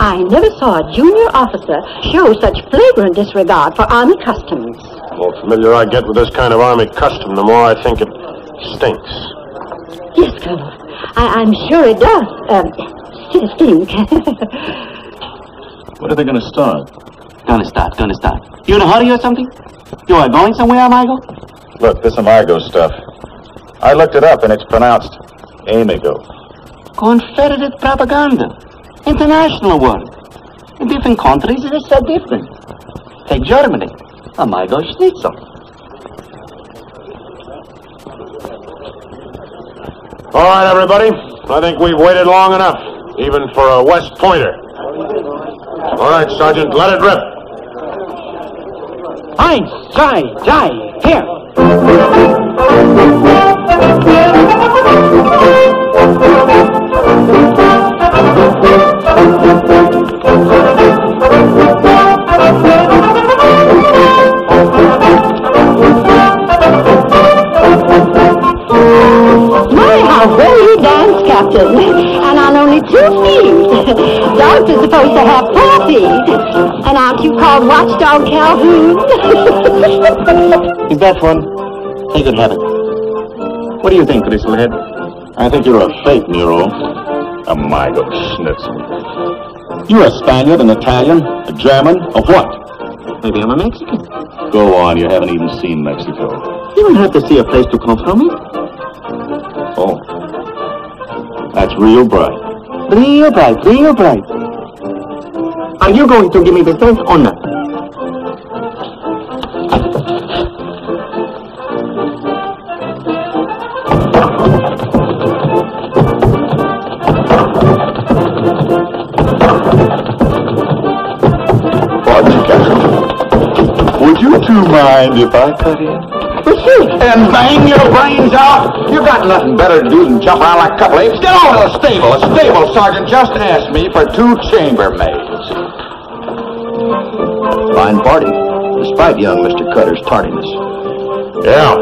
I never saw a junior officer show such flagrant disregard for Army customs. The more familiar I get with this kind of Army custom, the more I think it stinks. Yes, Colonel. I- I'm sure it does. Um, stink. When are they going to start? Gonna start, gonna start. You in a hurry or something? You are going somewhere, Amigo? Look, this Amigo stuff. I looked it up and it's pronounced Amigo. Confederate propaganda. International word. In different countries, it is so different. Take Germany. Amigo Schnitzel. All right, everybody. I think we've waited long enough, even for a West Pointer. All right, Sergeant, let it rip. Eins, zwei, drei, here. My, how well you dance, Captain. And on only two feet. Dogs are supposed to have four feet. And aren't you called Watchdog Calhoun? Is that one? Take good habit. What do you think, Bristlehead? I think you're a fake, Nero. A Amigo Schnitzel. You're a Spaniard, an Italian, a German, a what? Maybe I'm a Mexican. Go on, you haven't even seen Mexico. You don't have to see a place to come from it. Oh. That's real bright. Real bright, real bright. Are you going to give me the test or not? Pardon, Captain. Would you two mind if I cut in? And bang your brains out? You got nothing better to do than jump around like a couple apes. Get over to the stable. The stable sergeant just asked me for two chambermaids. Fine party, despite young Mr. Cutter's tardiness. Yeah.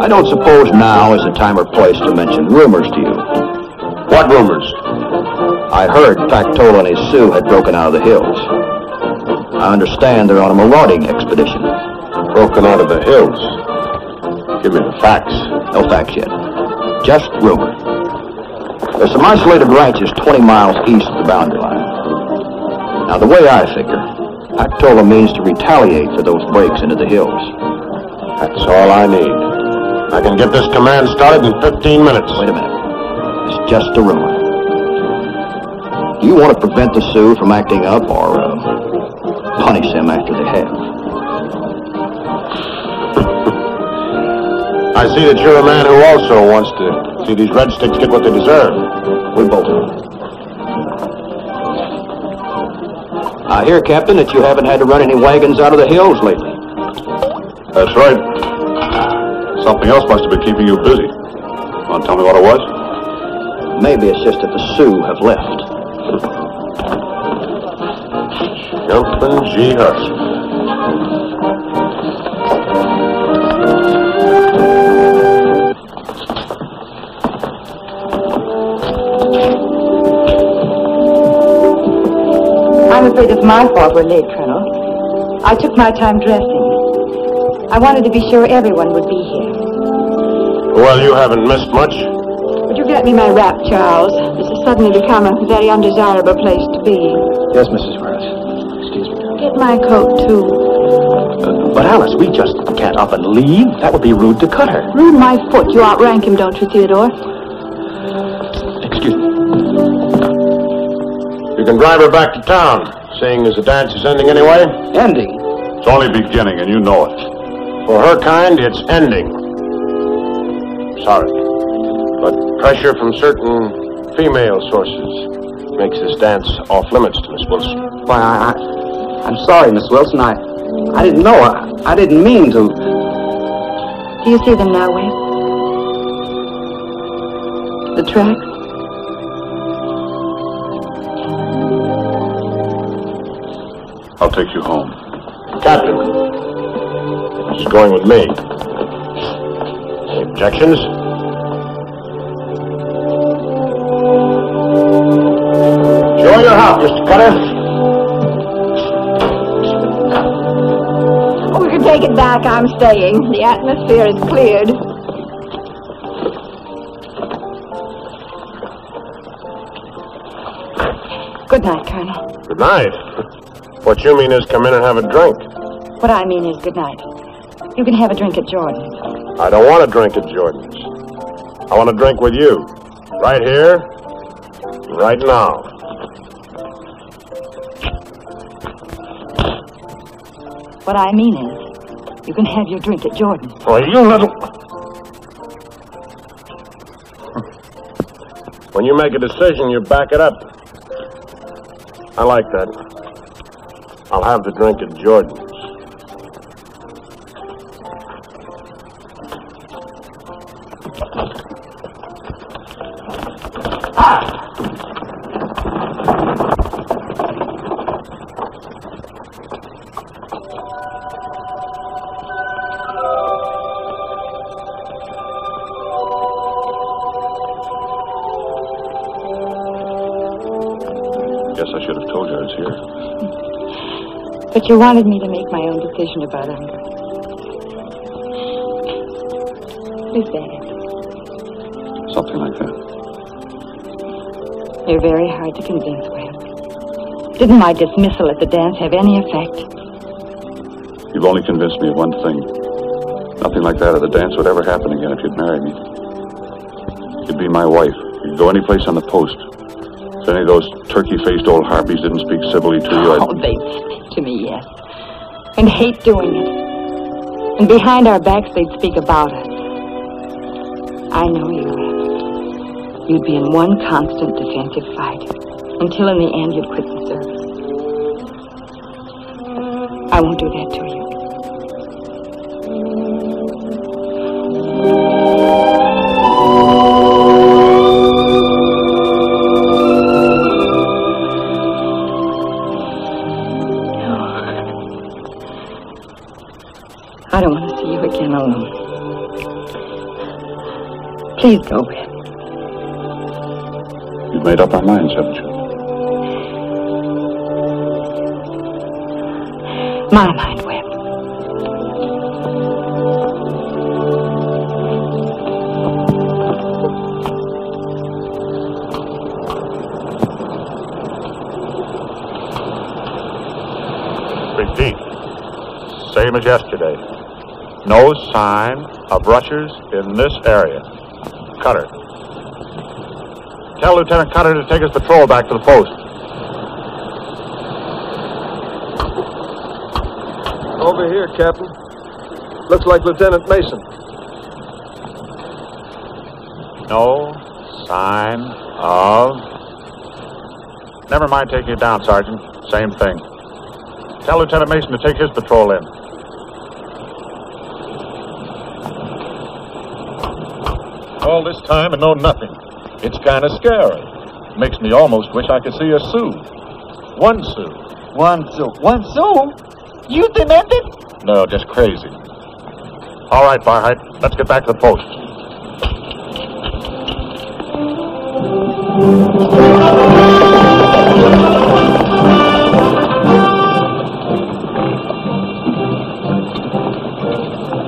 I don't suppose now is the time or place to mention rumors to you. What rumors? I heard Factola and his Sioux had broken out of the hills. I understand they're on a marauding expedition. Broken out of the hills. Give me the facts. No facts yet. Just rumor. There's some isolated ranches 20 miles east of the boundary line. Now, the way I figure, Factola means to retaliate for those breaks into the hills. That's all I need. I can get this command started in 15 minutes. Wait a minute. It's just a rumor. Do you want to prevent the Sioux from acting up or uh, punish them after they have? I see that you're a man who also wants to see these red sticks get what they deserve. We both do. I hear, Captain, that you haven't had to run any wagons out of the hills lately. That's right. Something else must have been keeping you busy. Want to tell me what it was? Maybe it's just that the Sioux have left. Jumpin' G. Hudson. I'm afraid it's my fault we're late, Colonel. I took my time dressing. I wanted to be sure everyone would be here. Well, you haven't missed much. Would you get me my wrap, Charles? This has suddenly become a very undesirable place to be. Yes, Mrs. Rouse. Excuse me. Get my coat, too. Uh, but Alice, we just can't up and leave. That would be rude to Cutter. Rude my foot. You outrank him, don't you, Theodore? Excuse me. You can drive her back to town, seeing as the dance is ending anyway. Ending? It's only beginning, and you know it. For her kind, it's ending. Sorry. But pressure from certain female sources makes this dance off limits to Miss Wilson. Why, I, I, I'm sorry, Miss Wilson. I, I didn't know. I, I didn't mean to. Do you see them now, Webb? The tracks? I'll take you home. Captain, she's going with me. Any objections? Show your house, Mr. Cutter. Oh, we can take it back. I'm staying. The atmosphere is cleared. Good night, Colonel. Good night. What you mean is come in and have a drink. What I mean is good night. You can have a drink at Jordan's. I don't want to drink at Jordan's. I want to drink with you. Right here, right now. What I mean is, you can have your drink at Jordan's. Well, you little... When you make a decision, you back it up. I like that. I'll have the drink at Jordan's. But you wanted me to make my own decision about Unger. Is that it? Something like that. You're very hard to convince, Webb. Didn't my dismissal at the dance have any effect? You've only convinced me of one thing. Nothing like that at the dance would ever happen again if you'd marry me. You'd be my wife. You'd go any place on the post. If any of those turkey-faced old harpies didn't speak civilly to you, I'd... Oh, speak to me, yes. And hate doing it. And behind our backs, they'd speak about us. I know you. You'd be in one constant defensive fight. Until in the end, you'd quit the service. I won't do that to Please go. You've made up our minds, haven't you? My mind, Webb. Repeat. Same as yesterday. No sign of rushers in this area. Cutter. Tell Lieutenant Cutter to take his patrol back to the post. Over here, Captain. Looks like Lieutenant Mason. No sign of... Never mind taking it down, Sergeant. Same thing. Tell Lieutenant Mason to take his patrol in. All this time and know nothing. It's kind of scary. Makes me almost wish I could see a Sioux. One Sioux. One Sioux. One Sioux? You demented? No, just crazy. All right, Barhite. Let's get back to the post.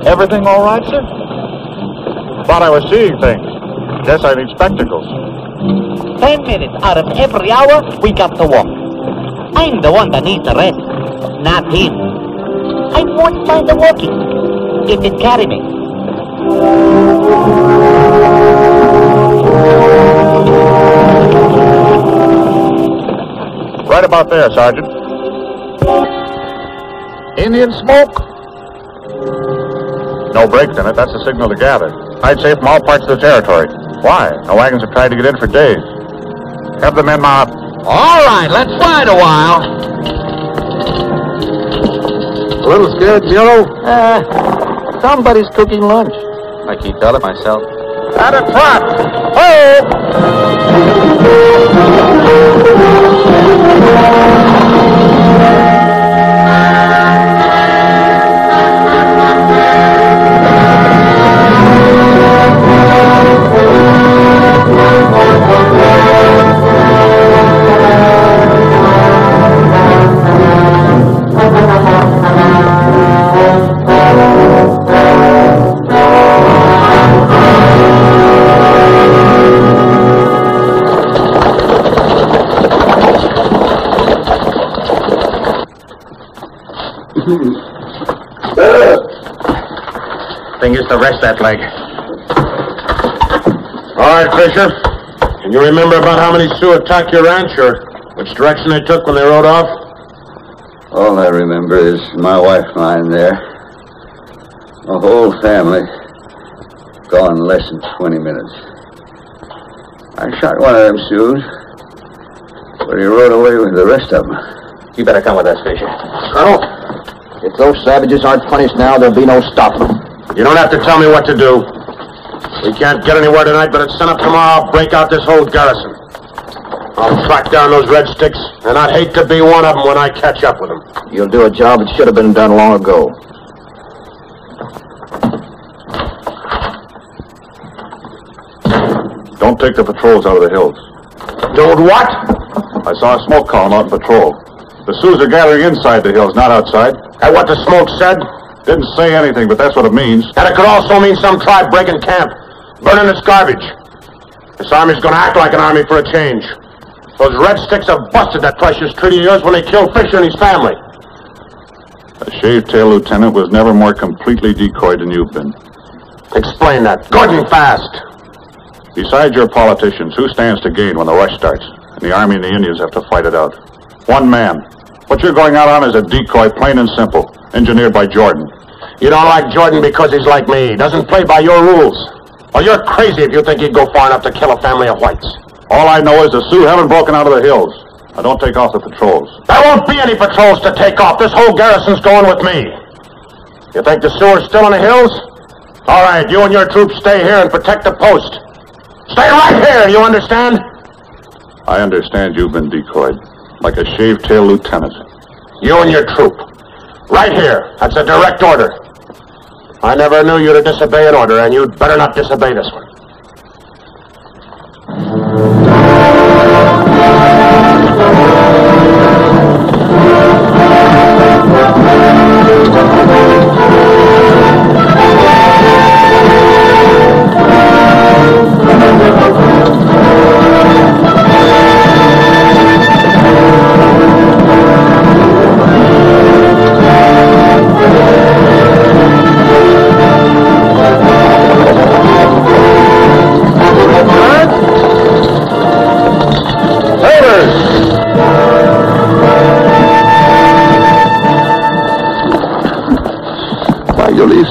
Everything all right, sir? Thought I was seeing things. Guess I need spectacles. Ten minutes out of every hour, we got to walk. I'm the one that needs the rest, not him. I won't mind the walking if it carry me. Right about there, Sergeant. Indian smoke? No breaks in it. That's the signal to gather. I'd say from all parts of the territory. Why? No wagons have tried to get in for days. Have the men mount. All right, let's ride a while. A little scared, Bureau? Uh, somebody's cooking lunch. I keep telling myself. At a trot. Oh! Thing is to rest that leg. All right, Fisher. Can you remember about how many Sioux attacked your ranch or which direction they took when they rode off? All I remember is my wife lying there. The whole family gone in less than 20 minutes. I shot one of them Sioux, but he rode away with the rest of them. You better come with us, Fisher. Colonel, if those savages aren't punished now, there'll be no stopping them. You don't have to tell me what to do. We can't get anywhere tonight, but at sunup tomorrow, I'll break out this whole garrison. I'll track down those red sticks, and I'd hate to be one of them when I catch up with them. You'll do a job that should have been done long ago. Don't take the patrols out of the hills. Don't what? I saw a smoke column out in patrol. The Sioux are gathering inside the hills, not outside. That what the smoke said? Didn't say anything, but that's what it means. And it could also mean some tribe breaking camp, burning its garbage. This army's gonna act like an army for a change. Those red sticks have busted that precious treaty of yours when they killed Fisher and his family. A shaved-tail lieutenant was never more completely decoyed than you've been. Explain that. Good and fast. Besides your politicians, who stands to gain when the rush starts? And the Army and the Indians have to fight it out. One man. What you're going out on is a decoy, plain and simple, engineered by Jordan. You don't like Jordan because he's like me. He doesn't play by your rules. Well, you're crazy if you think he'd go far enough to kill a family of whites. All I know is the Sioux haven't broken out of the hills. I don't take off the patrols. There won't be any patrols to take off. This whole garrison's going with me. You think the Sioux are still in the hills? All right, you and your troops stay here and protect the post. Stay right here, you understand? I understand you've been decoyed, like a shaved-tail lieutenant. You and your troop. Right here. That's a direct order. I never knew you to disobey an order, and you'd better not disobey this one.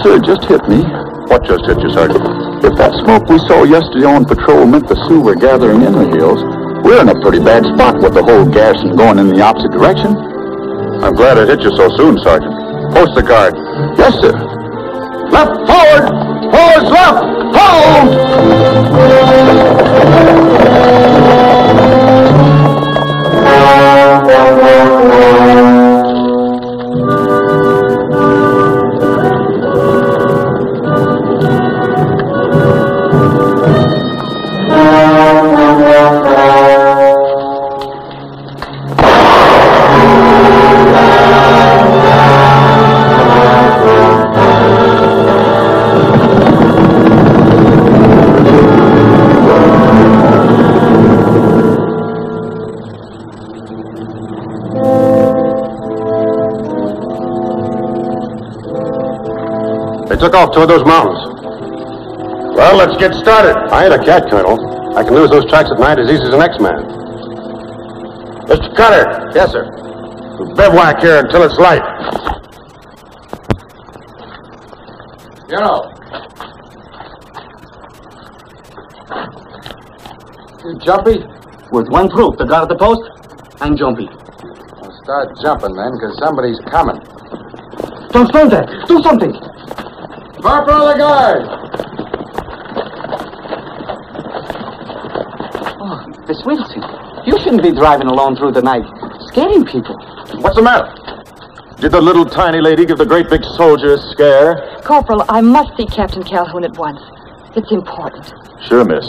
Sir, just hit me. What just hit you, Sergeant? If that smoke we saw yesterday on patrol meant the Sioux were gathering in the hills, we're in a pretty bad spot with the whole garrison going in the opposite direction. I'm glad it hit you so soon, Sergeant. Post the guard. Yes, sir. Took off toward those mountains. Well, let's get started. I ain't a cat, Colonel. I can lose those tracks at night as easy as the next man. Mr. Cutter. Yes, sir. We'll bivouac here until it's light. You know. Jumpy? With one troop, the guard at the post, I'm jumpy. Well, start jumping then, because somebody's coming. Don't stand there. Do something. Corporal the guard! Oh, Miss Wilson, you shouldn't be driving alone through the night, scaring people. What's the matter? Did the little tiny lady give the great big soldier a scare? Corporal, I must see Captain Calhoun at once. It's important. Sure, miss.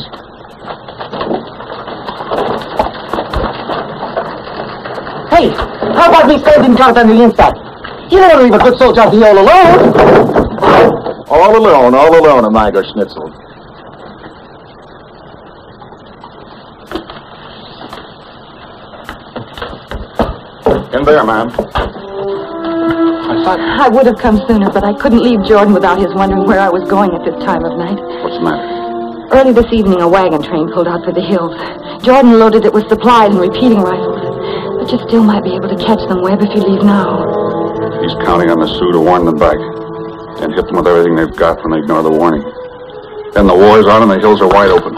Hey, how about me standing guard on the inside? You don't want to leave a good soldier out here all alone. All alone, all alone, Amigo Schnitzel. In there, ma'am. I thought I would have come sooner, but I couldn't leave Jordan without his wondering where I was going at this time of night. What's the matter? Early this evening, a wagon train pulled out for the hills. Jordan loaded it with supplies and repeating rifles. But you still might be able to catch them, Webb, if you leave now. He's counting on the Sioux to warn them back and hit them with everything they've got when they ignore the warning. Then the war's on and the hills are wide open.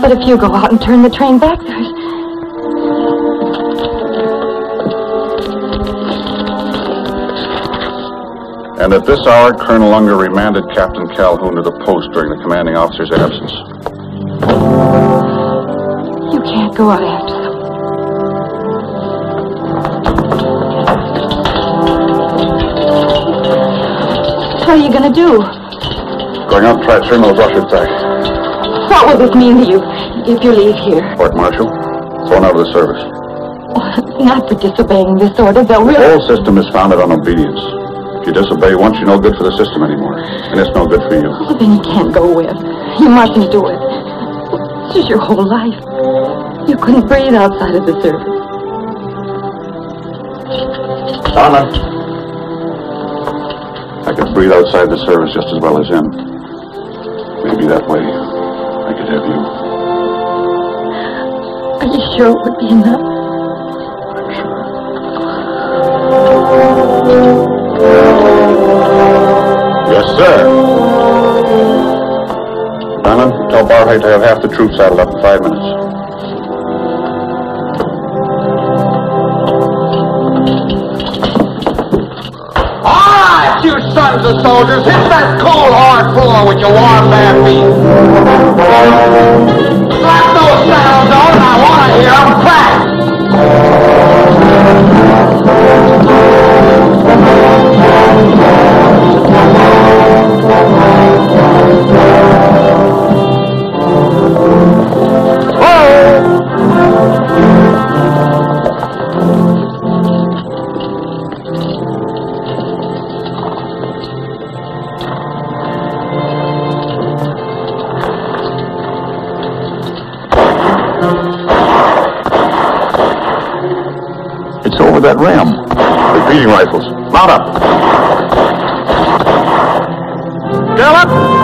But if you go out and turn the train back, there's... And at this hour, Colonel Unger remanded Captain Calhoun to the post during the commanding officer's absence. You can't go out after What are you going to do? Going out and try to turn those rushers back. What will this mean to you if you leave here? Court martial, thrown out of the service. Oh, Not for disobeying this order. They'll The whole system is founded on obedience. If you disobey once, you're no good for the system anymore. And it's no good for you. Oh, then you can't go with. You mustn't do it. This is your whole life. You couldn't breathe outside of the service. Donna. I could breathe outside the service just as well as in. Maybe that way I could have you. Are you sure it would be enough? Yes, sir. Donna, tell Barhay to have half the troops saddled up in five minutes. Of soldiers, hit that cold hard floor with your warm bare feet. Slap those saddles on, I want to hear them crack. Over that rim. Repeating rifles. Mount up. Gallop!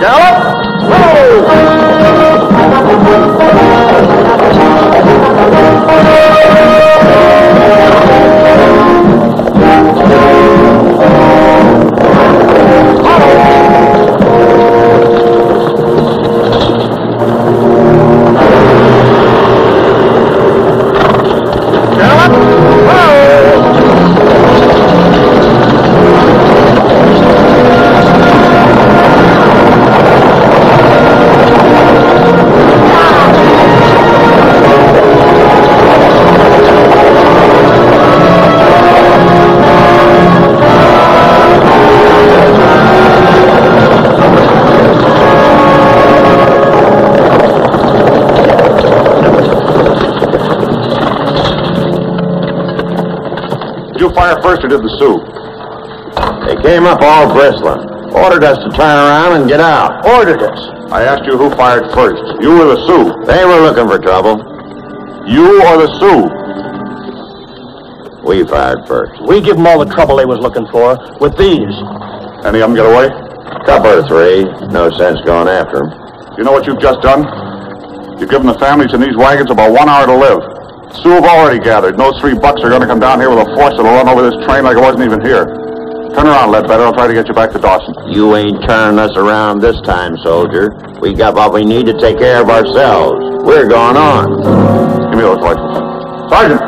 Did you fire first did the Sioux? They came up all bristling. Ordered us to turn around and get out. Ordered us. I asked you who fired first. You or the Sioux? They were looking for trouble. You or the Sioux? We fired first. We give them all the trouble they was looking for with these. Any of them get away? Couple or three. No sense going after them. You know what you've just done? You've given the families in these wagons about one hour to live. Sioux have already gathered. Those three bucks are going to come down here with a force that'll run over this train like it wasn't even here. Turn around, Ledbetter. I'll try to get you back to Dawson. You ain't turning us around this time, soldier. We got what we need to take care of ourselves. We're going on. Give me those rifles. Sergeant!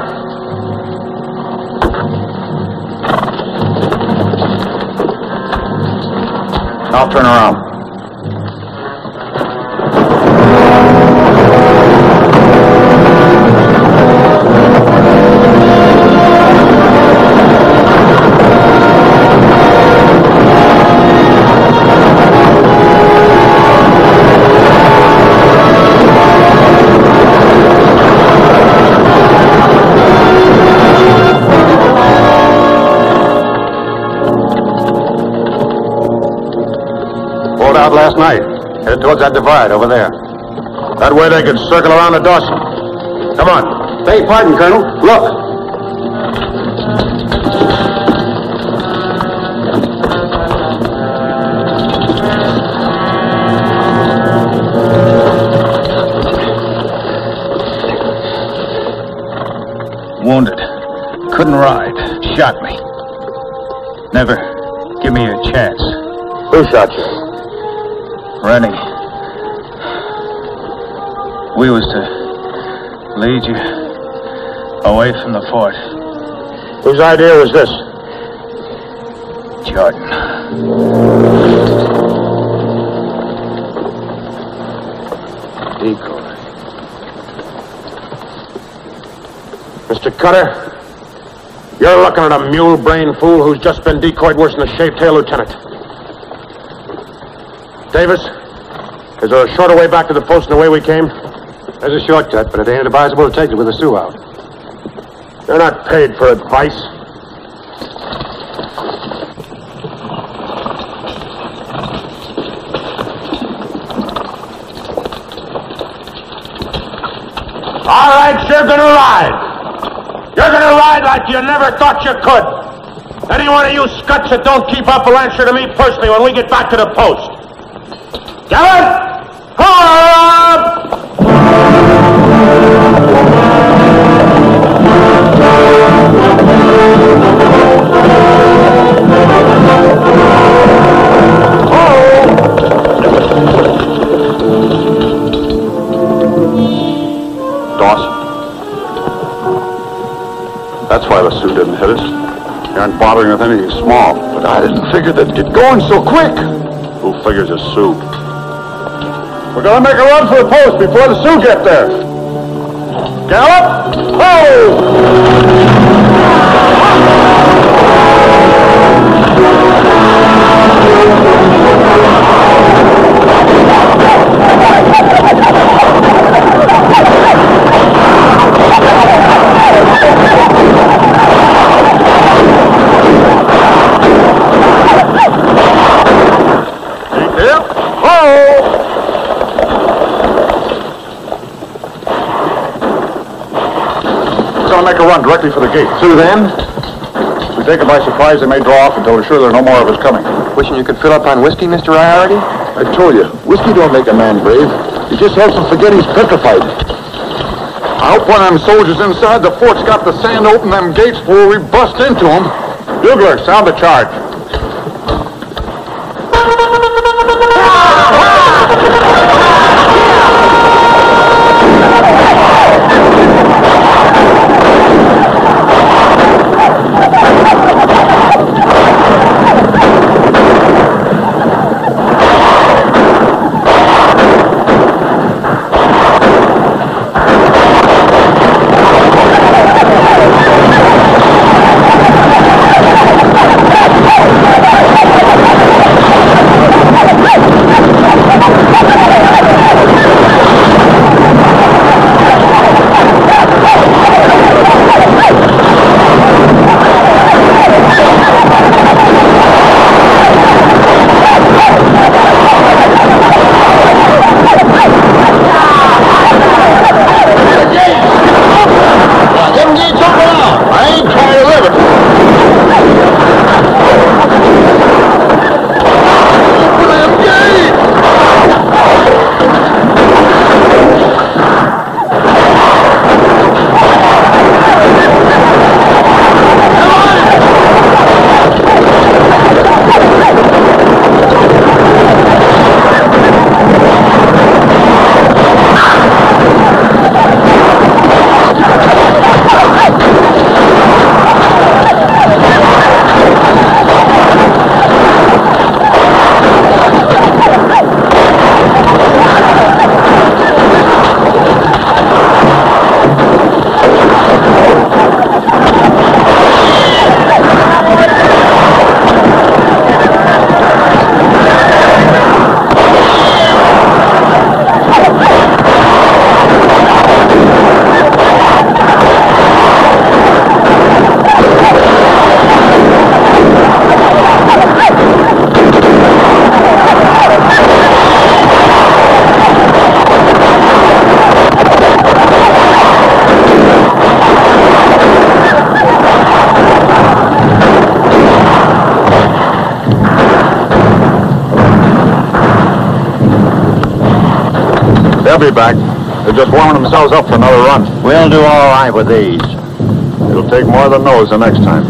Now turn around. Last night. Headed towards that divide over there. That way they could circle around to Dawson. Come on. Beg pardon, Colonel. Look. Wounded. Couldn't ride. Shot me. Never give me a chance. Who shot you? Rennie. We was to lead you away from the fort. Whose idea was this? Jordan. Decoy. Mr. Cutter, you're looking at a mule-brained fool who's just been decoyed worse than a shaved-tail lieutenant. Davis, is there a shorter way back to the post than the way we came? There's a shortcut, but it ain't advisable to take it with the Sioux out. You're not paid for advice. All right, you're gonna ride. You're gonna ride like you never thought you could. Any one of you scuts that don't keep up will answer to me personally when we get back to the post. Gavin! With anything small. But I didn't figure they'd get going so quick. Who figures a Sioux? We're gonna make a run for the post before the Sioux get there. Gallop! Ho! Yep. Ho! We're gonna make a run directly for the gate. Through them? If we take it by surprise, they may draw off until we're sure there are no more of us coming. Wishing you could fill up on whiskey, Mr. Riority? I told you, whiskey don't make a man brave. It just helps him forget he's petrified. I hope one of them soldiers inside the fort's got the sand open them gates before we bust into them. Bugler, sound the charge. Back. They're just warming themselves up for another run. We'll do all right with these. It'll take more than those the next time.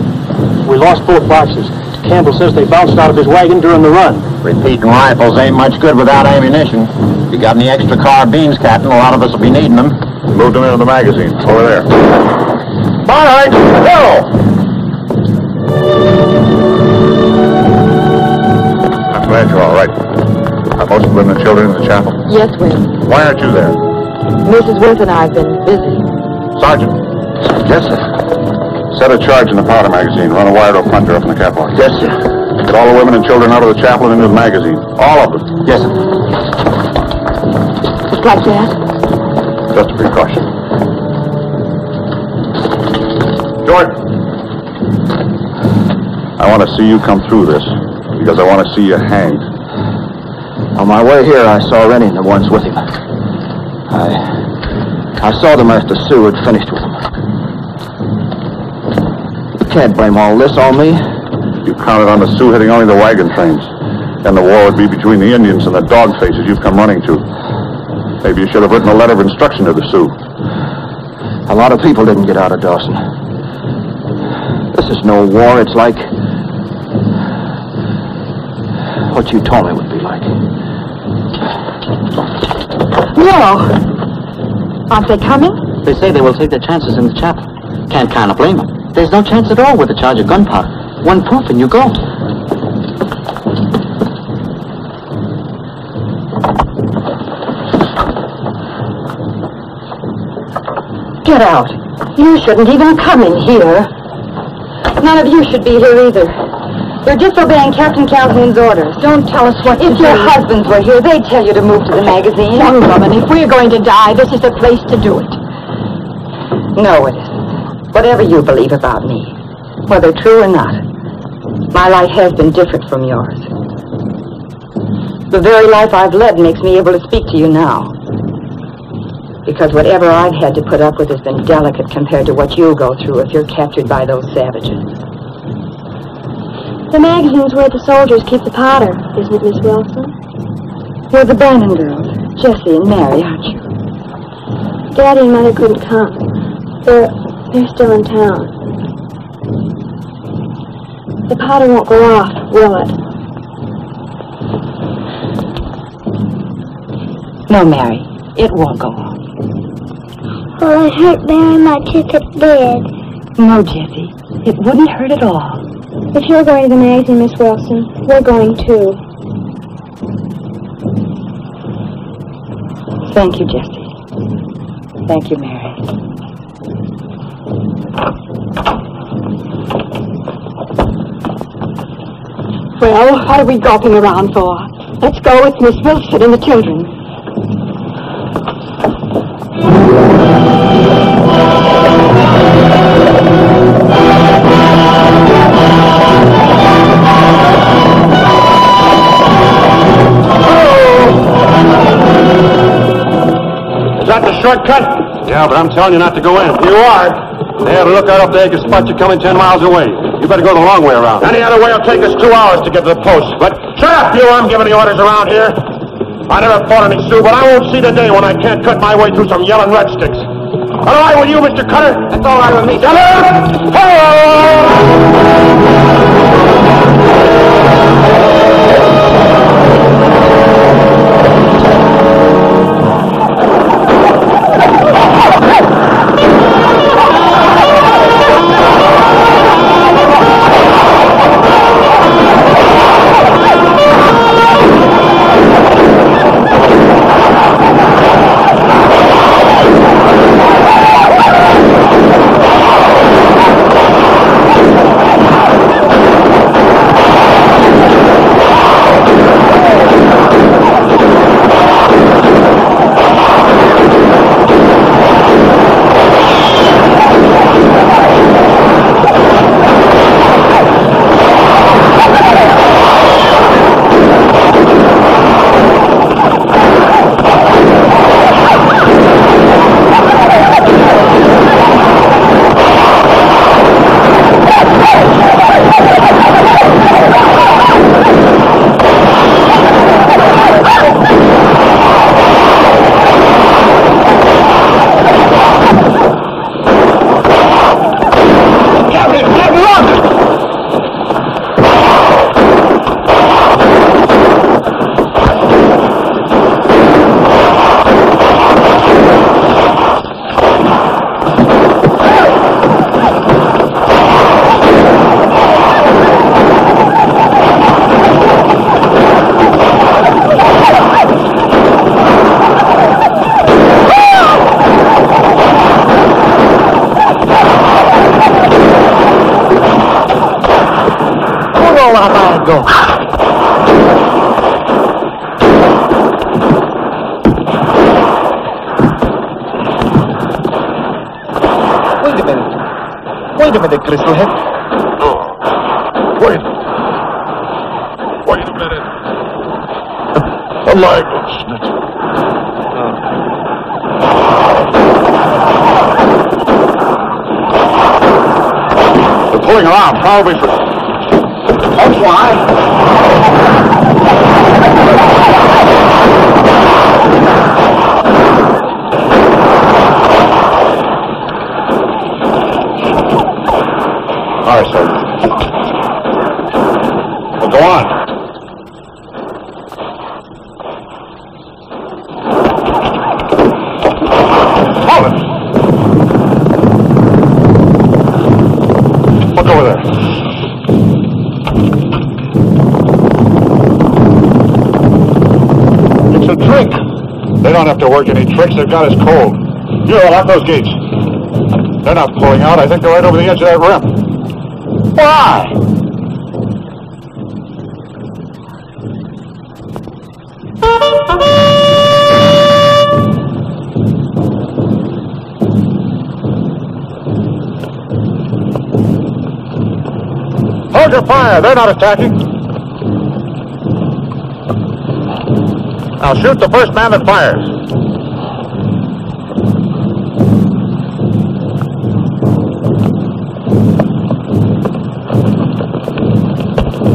We lost both boxes. Campbell says they bounced out of his wagon during the run. Repeating rifles ain't much good without ammunition. You got any extra carbines, Captain? A lot of us will be needing them. Moved them into the magazine. Over there. All right, go! I'm glad you're all right. Are most of the women and children in the chapel? Yes, Will. Why aren't you there? Mrs. Worth and I have been busy. Sergeant. Yes, sir. Set a charge in the powder magazine. Run a wire to a plunger up in the catwalk. Yes, sir. Get all the women and children out of the chapel and into the magazine. All of them. Yes, sir. Just like that? Just a precaution. Jordan. I want to see you come through this because I want to see you hanged. On my way here, I saw Rennie and the ones with him. I, I saw them after Sioux had finished with them. You can't blame all this on me. You counted on the Sioux hitting only the wagon trains. And the war would be between the Indians and the dog faces you've come running to. Maybe you should have written a letter of instruction to the Sioux. A lot of people didn't get out of Dawson. This is no war. It's like what you told me would Aren't they coming? They say they will take their chances in the chapel. Can't kind of blame them. There's no chance at all with a charge of gunpowder. One proof and you go. Get out. You shouldn't even come in here. None of you should be here either. You're disobeying Captain Calhoun's orders. Don't tell us what If your husbands were here, they'd tell you to move to the magazine. Young woman, if we're going to die, this is the place to do it. No, it isn't. Whatever you believe about me, whether true or not, my life has been different from yours. The very life I've led makes me able to speak to you now. Because whatever I've had to put up with has been delicate compared to what you'll go through if you're captured by those savages. The magazine's where the soldiers keep the powder, isn't it, Miss Wilson? You're the Bannon girls, Jessie and Mary, aren't you? Daddy and Mother couldn't come. They're, they're still in town. The powder won't go off, will it? No, Mary, it won't go off. Well, it hurt very much if it did. No, Jessie, it wouldn't hurt at all. If you're going to the magazine, Miss Wilson, we're going too. Thank you, Jessie. Thank you, Mary. Well, what are we gawping around for? Let's go with Miss Wilson and the children. Shortcut? Yeah, but I'm telling you not to go in. You are. They have a lookout up there. They can spot you coming ten miles away. You better go the long way around. Any other way will take us two hours to get to the post. But shut up, you! I'm giving the orders around here. I never fought any Sioux, but I won't see the day when I can't cut my way through some yelling red sticks. All right with you, Mr. Cutter? That's all right with me. Wait a Pulling around, probably for... That's why. All right, Sergeant. Well, go on. Hold it. Look over there. It's a trick. Have to work any tricks. They've got us cold. Here, lock those gates. They're not pulling out. I think they're right over the edge of that rim. Why? Hold your fire. They're not attacking. Now shoot the first man that fires.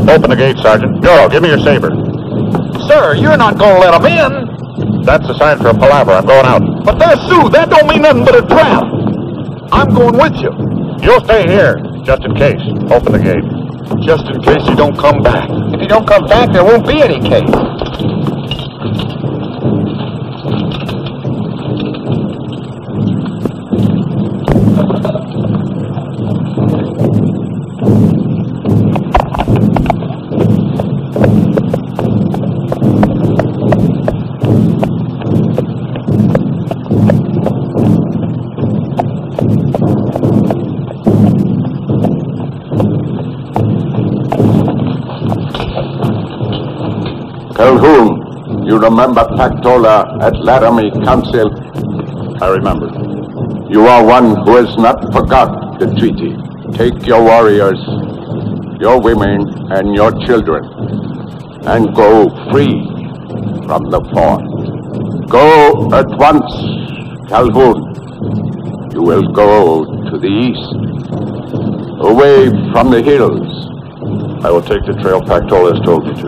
Open the gate, Sergeant. Euro, give me your saber. Sir, you're not gonna let them in. That's a sign for a palaver. I'm going out. But they're Sioux. That don't mean nothing but a trap. I'm going with you. You'll stay here, just in case. Open the gate. Just in case you don't come back. If you don't come back, there won't be any case. Remember Pactola at Laramie Council? I remember. You are one who has not forgot the treaty. Take your warriors, your women, and your children, and go free from the fort. Go at once, Calhoun. You will go to the east, away from the hills. I will take the trail Pactola has told me to.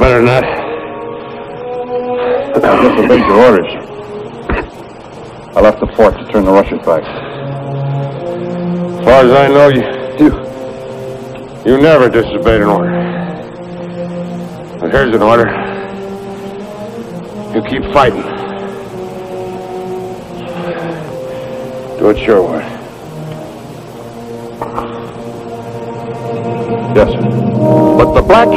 Better than that. Obeyed your orders. I left the fort to turn the rushers back. As far as I know, you you you never disobeyed an order. But here's an order. You keep fighting. Do it your way.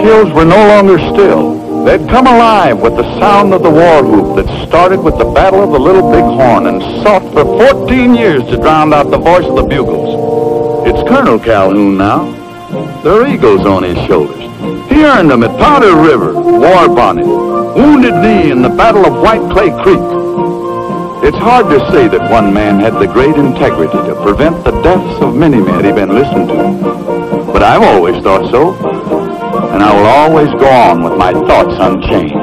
Hills were no longer still. They'd come alive with the sound of the war whoop that started with the Battle of the Little Big Horn and sought for 14 years to drown out the voice of the bugles. It's Colonel Calhoun now. There are eagles on his shoulders. He earned them at Powder River, War Bonnet, Wounded Knee in the Battle of White Clay Creek. It's hard to say that one man had the great integrity to prevent the deaths of many men he'd been listened to. But I've always thought so, I will always go on with my thoughts unchanged.